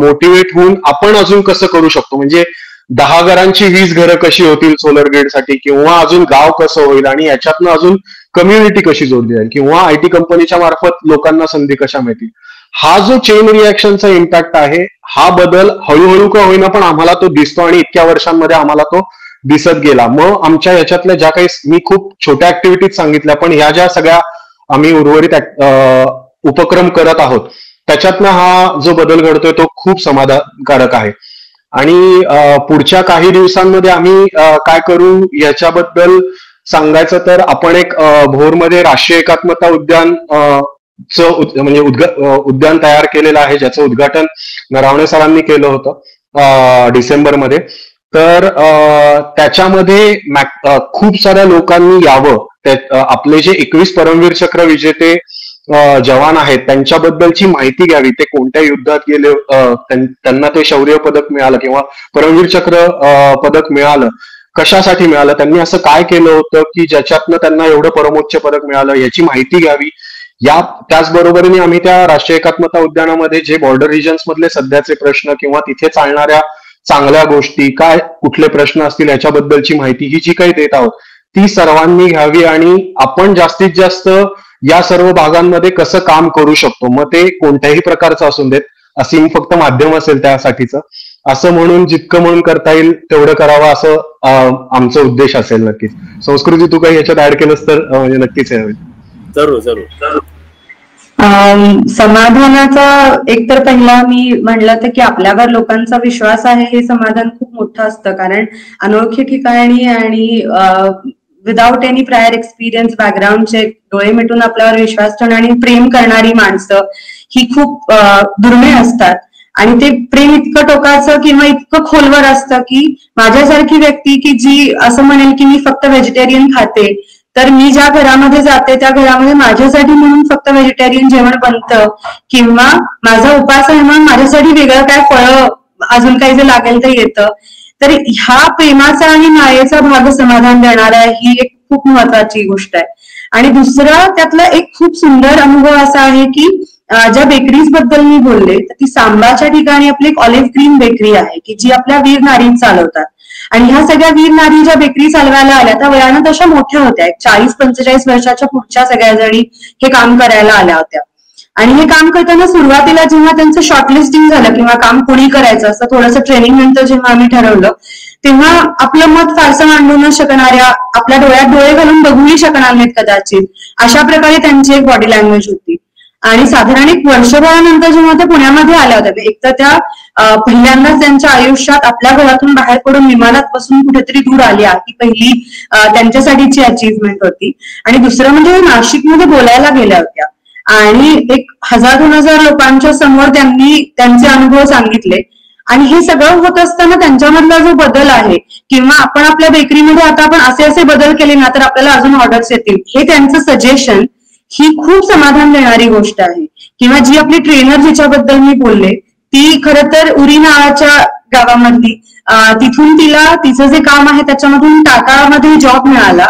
मोटिवेट होऊन आपण अजून कसं करू शकतो. म्हणजे दहा घरांची वीस घरं कशी होतील सोलर ग्रीडसाठी किंवा अजून गाव कसं होईल आणि याच्यातनं अजून कम्युनिटी कशी जोडली जाईल किंवा आय टी कंपनीच्या मार्फत लोकांना संधी कशा मिळतील? हा जो चेन रिॲक्शनचा इम्पॅक्ट आहे हा बदल हळूहळू का होईना पण आम्हाला तो दिसतो आणि इतक्या वर्षांमध्ये आम्हाला तो दिसत गेला. मग आमच्या याच्यातल्या ज्या काही मी खूप छोट्या ऍक्टिव्हिटीज सांगितल्या पण ह्या ज्या सगळ्या आम्ही उर्वरित उपक्रम करत आहोत त्याच्यातनं हा जो बदल घडतोय तो खूप समाधानकारक आहे. आणि पुढच्या काही दिवसांमध्ये आम्ही काय करू याच्याबद्दल सांगायचं तर आपण एक भोरमध्ये राष्ट्रीय एकात्मता उद्यान च म्हणजे उद्यान तयार केलेलं आहे ज्याचं उद्घाटन नरावणे सरांनी केलं होतं डिसेंबरमध्ये. तर त्याच्यामध्ये खूप साऱ्या लोकांनी यावं आपले जे एकवीस परमवीर चक्र विजेते जवान आहेत. त्यांच्याबद्दलची माहिती घ्यावी. ते कोणत्या युद्धात गेले त्यांना ते शौर्य पदक मिळालं किंवा परमवीर चक्र पदक मिळालं. कशासाठी मिळालं? त्यांनी असं काय केलं होतं की ज्याच्यातनं त्यांना एवढं परमोच्च पदक मिळालं? याची माहिती घ्यावी. या त्याचबरोबरीने आम्ही त्या राष्ट्रीय एकात्मता उद्यानामध्ये जे बॉर्डर रिजन्स मधले सध्याचे प्रश्न किंवा तिथे चालणाऱ्या चांगल्या गोष्टी काय कुठले प्रश्न असतील याच्याबद्दलची माहिती ही जी काही देत आहोत ती सर्वांनी घ्यावी आणि आपण जास्तीत जास्त या सर्व भागांमध्ये कसं काम करू शकतो? मग ते कोणत्याही प्रकारचं असून देत असीम फक्त माध्यम असेल त्यासाठीचं. असं म्हणून जितकं म्हणून करता येईल तेवढं करावं असं आमचा उद्देश असेल नक्कीच. संस्कृती तू काही याच्यात ऍड केलंस तर म्हणजे नक्कीच जरूर जरूर. समाधानाचा एक तर पहिला मी म्हणलं तर की आपल्यावर लोकांचा विश्वास आहे हे समाधान खूप मोठं असतं. कारण अनोळखी ठिकाणी आणि without any prior experience background check डोळे मिटून आपल्यावर विश्वास ठेवणं आणि प्रेम करणारी माणसं ही खूप दुर्मिळ असतात. आणि ते प्रेम इतकं टोकाचं किंवा इतकं खोलवर असतं की माझ्यासारखी व्यक्ती की जी असं म्हणेल की मी फक्त व्हेजिटेरियन खाते तर मी ज्या घरामध्ये जाते त्या घरामध्ये माझ्यासाठी म्हणून फक्त व्हेजिटेरियन जेवण बनतं किंवा माझा उपास आहे म्हणून माझ्यासाठी वेगळं काय फळं अजून काही जे लागेल ते येतं. तर ह्या प्रेमाचा आणि मायेचा भाग समाधान देणारा ही एक खूप महत्वाची गोष्ट आहे. आणि दुसरा त्यातला एक खूप सुंदर अनुभव असा आहे की ज्या बेकरीजबद्दल मी बोलले तर ती सांबाच्या ठिकाणी आपली एक ऑलिव्ह ग्रीन बेकरी आहे की जी आपल्या वीर नारी चालवतात. आणि ह्या सगळ्या वीर नारी ज्या बेकरी चालवायला आल्या त्या वयानं तशा मोठ्या होत्या चाळीस पंचेचाळीस वर्षाच्या पुढच्या सगळ्या जणी हे काम करायला आल्या होत्या. आणि हे काम करताना सुरुवातीला जेव्हा त्यांचं शॉर्टलिस्टिंग झालं किंवा काम कोणी करायचं असं थोडंसं ट्रेनिंग नंतर जेव्हा आम्ही ठरवलं तेव्हा आपलं मत फारसं मांडू न शकणाऱ्या आपल्या डोळ्यात डोळे घालून बघूही शकणार नाहीत कदाचित. अशा प्रकारे त्यांची एक बॉडी लँग्वेज होती. आणि साधारण एक वर्षभरानंतर जेव्हा त्या पुण्यामध्ये आल्या होत्या एक तर त्या पहिल्यांदाच त्यांच्या आयुष्यात आपल्या घरातून बाहेर पडून विमानात बसून कुठेतरी दूर आल्या ही पहिली त्यांच्यासाठीची अचीवमेंट होती. आणि दुसरं म्हणजे नाशिकमध्ये बोलायला गेल्या होत्या. आणि एक हजार दोन हजार लोकांच्या समोर त्यांनी त्यांचे अनुभव सांगितले. आणि हे सगळं होत असताना त्यांच्यामधला जो बदल आहे किंवा आपण आपल्या बेकरीमध्ये आता आपण असे असे बदल केले ना तर आपल्याला अजून ऑर्डर्स येतील. हे त्यांचं सजेशन ही खूप समाधान देणारी गोष्ट आहे. किंवा जी आपली ट्रेनर जिच्याबद्दल मी बोलले ती खर तर उरी नावाच्या गावामधली तिथून तिला तिचं जे काम आहे त्याच्यामधून टाटामध्ये जॉब मिळाला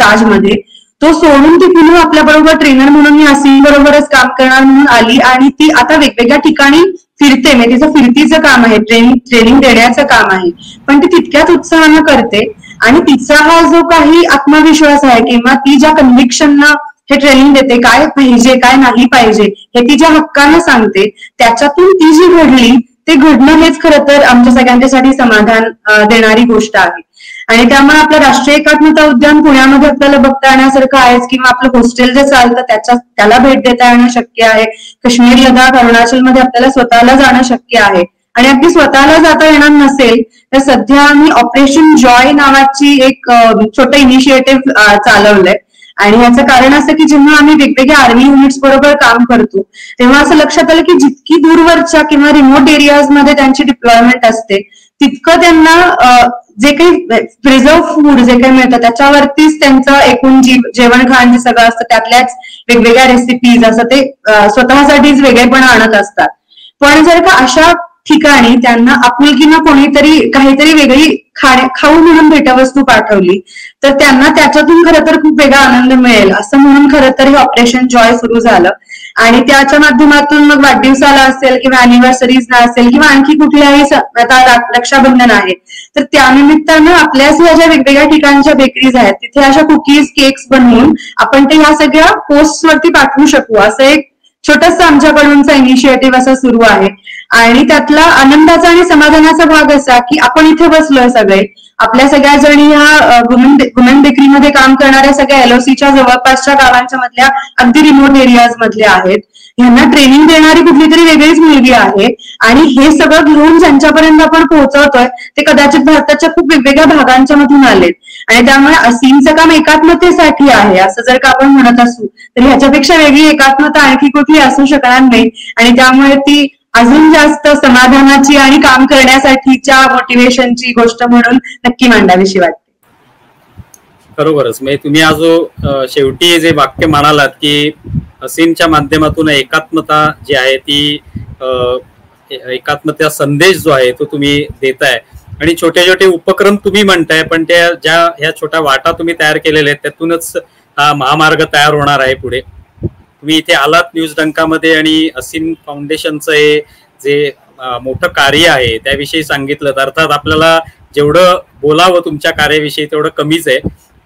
ताजमध्ये. तो सोडून ती पुन्हा आपल्या बरोबर ट्रेनर म्हणून मी असीम बरोबरच काम करणार म्हणून आली आणि ती आता वेगवेगळ्या ठिकाणी फिरते. म्हणजे तिचं फिरतीचं काम आहे ट्रेनिंग ट्रेनिंग देण्याचं काम आहे. पण ती तितक्याच उत्साहानं करते. आणि तिचा हा जो काही आत्मविश्वास आहे किंवा ती ज्या कन्व्हिक्शनना हे ट्रेनिंग देते काय पाहिजे काय नाही पाहिजे हे ती ज्या हक्कानं सांगते त्याच्यातून ती जी घडली ते घडणं हेच खरं तर आमच्या सगळ्यांच्यासाठी समाधान देणारी गोष्ट आहे. आणि त्यामुळे आपलं राष्ट्रीय एकात्मता उद्यान पुण्यामध्ये आपल्याला बघता येण्यासारखं आहेच किंवा आपलं हॉस्टेल जे चालतं त्याच्या त्याला भेट देता येणं शक्य आहे. काश्मीर लडाख अरुणाचलमध्ये आपल्याला स्वतःला जाणं शक्य आहे. आणि अगदी स्वतःला जाता येणार नसेल तर सध्या आम्ही ऑपरेशन जॉय नावाची एक छोटं इनिशिएटिव्ह चालवलंय. आणि याचं कारण असं की जेव्हा आम्ही वेगवेगळ्या आर्मी युनिट्स बरोबर काम करतो तेव्हा असं लक्षात आलं की जितकी दूरवरच्या किंवा रिमोट एरियाजमध्ये त्यांची डिप्लॉयमेंट असते तितकं त्यांना जे काही प्रिझर्व फूड जे काही मिळतं त्याच्यावरतीच त्यांचं एकूण जेवण खाण जे सगळं असतं त्यातल्याच वेगवेगळ्या रेसिपीज असं ते स्वतःसाठीच वेगळेपण आणत असतात. पण जर का अशा ठिकाणी त्यांना आपुलकीनं कोणीतरी काहीतरी वेगळी खाणे खाऊ म्हणून भेटवस्तू पाठवली तर त्यांना त्याच्यातून खरं तर खूप वेगळा आनंद मिळेल. असं म्हणून खरं तर हे ऑपरेशन जॉय सुरू झालं. आणि त्याच्या माध्यमातून मग वाढदिवसाला असेल किंवा अॅनिव्हर्सरीजला असेल किंवा आणखी कुठल्याही आता रक्षाबंधन आहे तर त्यानिमित्तानं आपल्याच ह्या ज्या वेगवेगळ्या ठिकाणच्या बेकरीज आहेत तिथे अशा कुकीज केक्स बनवून आपण ते ह्या सगळ्या पोस्ट वरती पाठवू शकू. असं एक छोटस आमच्याकडूनचा इनिशिएटिव्ह असा सुरू आहे. आणि त्यातला आनंदाचा आणि समाधानाचा भाग असा की आपण इथे बसलोय सगळे. आपल्या सगळ्या जणी ह्या वुमेन बेकरीमध्ये काम करणाऱ्या सगळ्या एलओसीच्या जवळपासच्या गावांच्या मधल्या अगदी रिमोट एरियाज मधल्या आहेत. ह्यांना ट्रेनिंग देणारी कुठली तरी वेगळीच मुलगी आहे. आणि हे सगळं घेऊन ज्यांच्यापर्यंत आपण पोहोचवतोय ते कदाचित भारताच्या खूप वेगवेगळ्या भागांच्या मधून आलेत. आणि त्यामुळे असीमचं काम एकात्मतेसाठी आहे असं जर का आपण म्हणत असू तर ह्याच्यापेक्षा वेगळी एकात्मता आणखी कुठली असू शकणार नाही. आणि त्यामुळे ती अजून जास्त समाधानाची आणि काम करण्यासाठीच्या मोटिवेशनची गोष्ट म्हणून नक्की मांडावीशी वाटते. बरोबरच म्हणजे तुम्ही आज शेवटी जे वाक्य म्हणालात की असीमच्या माध्यमातून एकात्मता जी आहे ती एकात्मता संदेश जो आहे तो तुम्ही देताय. आणि छोटे छोटे उपक्रम तुम्ही म्हणताय पण त्या ज्या ह्या छोट्या वाटा तुम्ही तयार केलेल्या आहेत त्यातूनच हा महामार्ग तयार होणार आहे पुढे. तुम्ही इथे आलात न्यूज डंकामध्ये आणि असीम फाउंडेशनचं हे जे मोठं कार्य आहे त्याविषयी सांगितलं. अर्थात आपल्याला जेवढं बोलावं तुमच्या कार्याविषयी तेवढं कमीच आहे.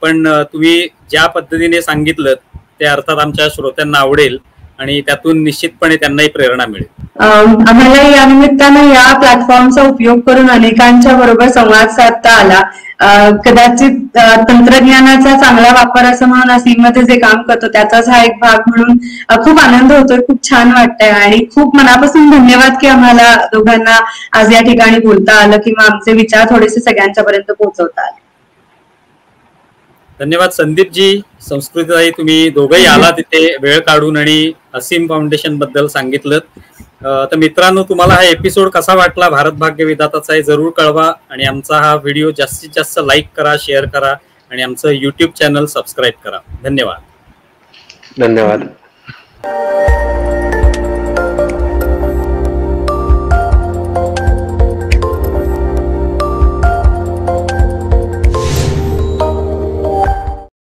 पण तुम्ही ज्या पद्धतीने सांगितलं ते अर्थात आमच्या श्रोत्यांना आवडेल आणि त्यातून निश्चितपणे त्यांनाही प्रेरणा मिळेल. आम्हाला या निमित्तानं या प्लॅटफॉर्मचा उपयोग करून अनेकांच्या बरोबर संवाद साधता आला. कदाचित तंत्रज्ञानाचा चांगला वापर असं म्हणून असीममध्ये जे काम करतो त्याचाच हा एक भाग म्हणून खूप आनंद होतोय खूप छान वाटतंय. आणि खूप मनापासून धन्यवाद की आम्हाला दोघांना आज या ठिकाणी बोलता आलं किंवा आमचे विचार थोडेसे सगळ्यांच्या पर्यंत पोहोचवता आले. धन्यवाद संदीपजी. संस्कृतीताई तुम्ही दोघंही आला तिथे वेळ काढून आणि असीम फाउंडेशनबद्दल सांगितलं. तर मित्रांनो तुम्हाला हा एपिसोड कसा वाटला? भारत भाग्य विधाताचा हे जरूर कळवा आणि आमचा हा व्हिडिओ जास्तीत जास्त लाईक करा शेअर करा आणि आमचं युट्यूब चॅनल सबस्क्राईब करा. धन्यवाद. धन्यवाद.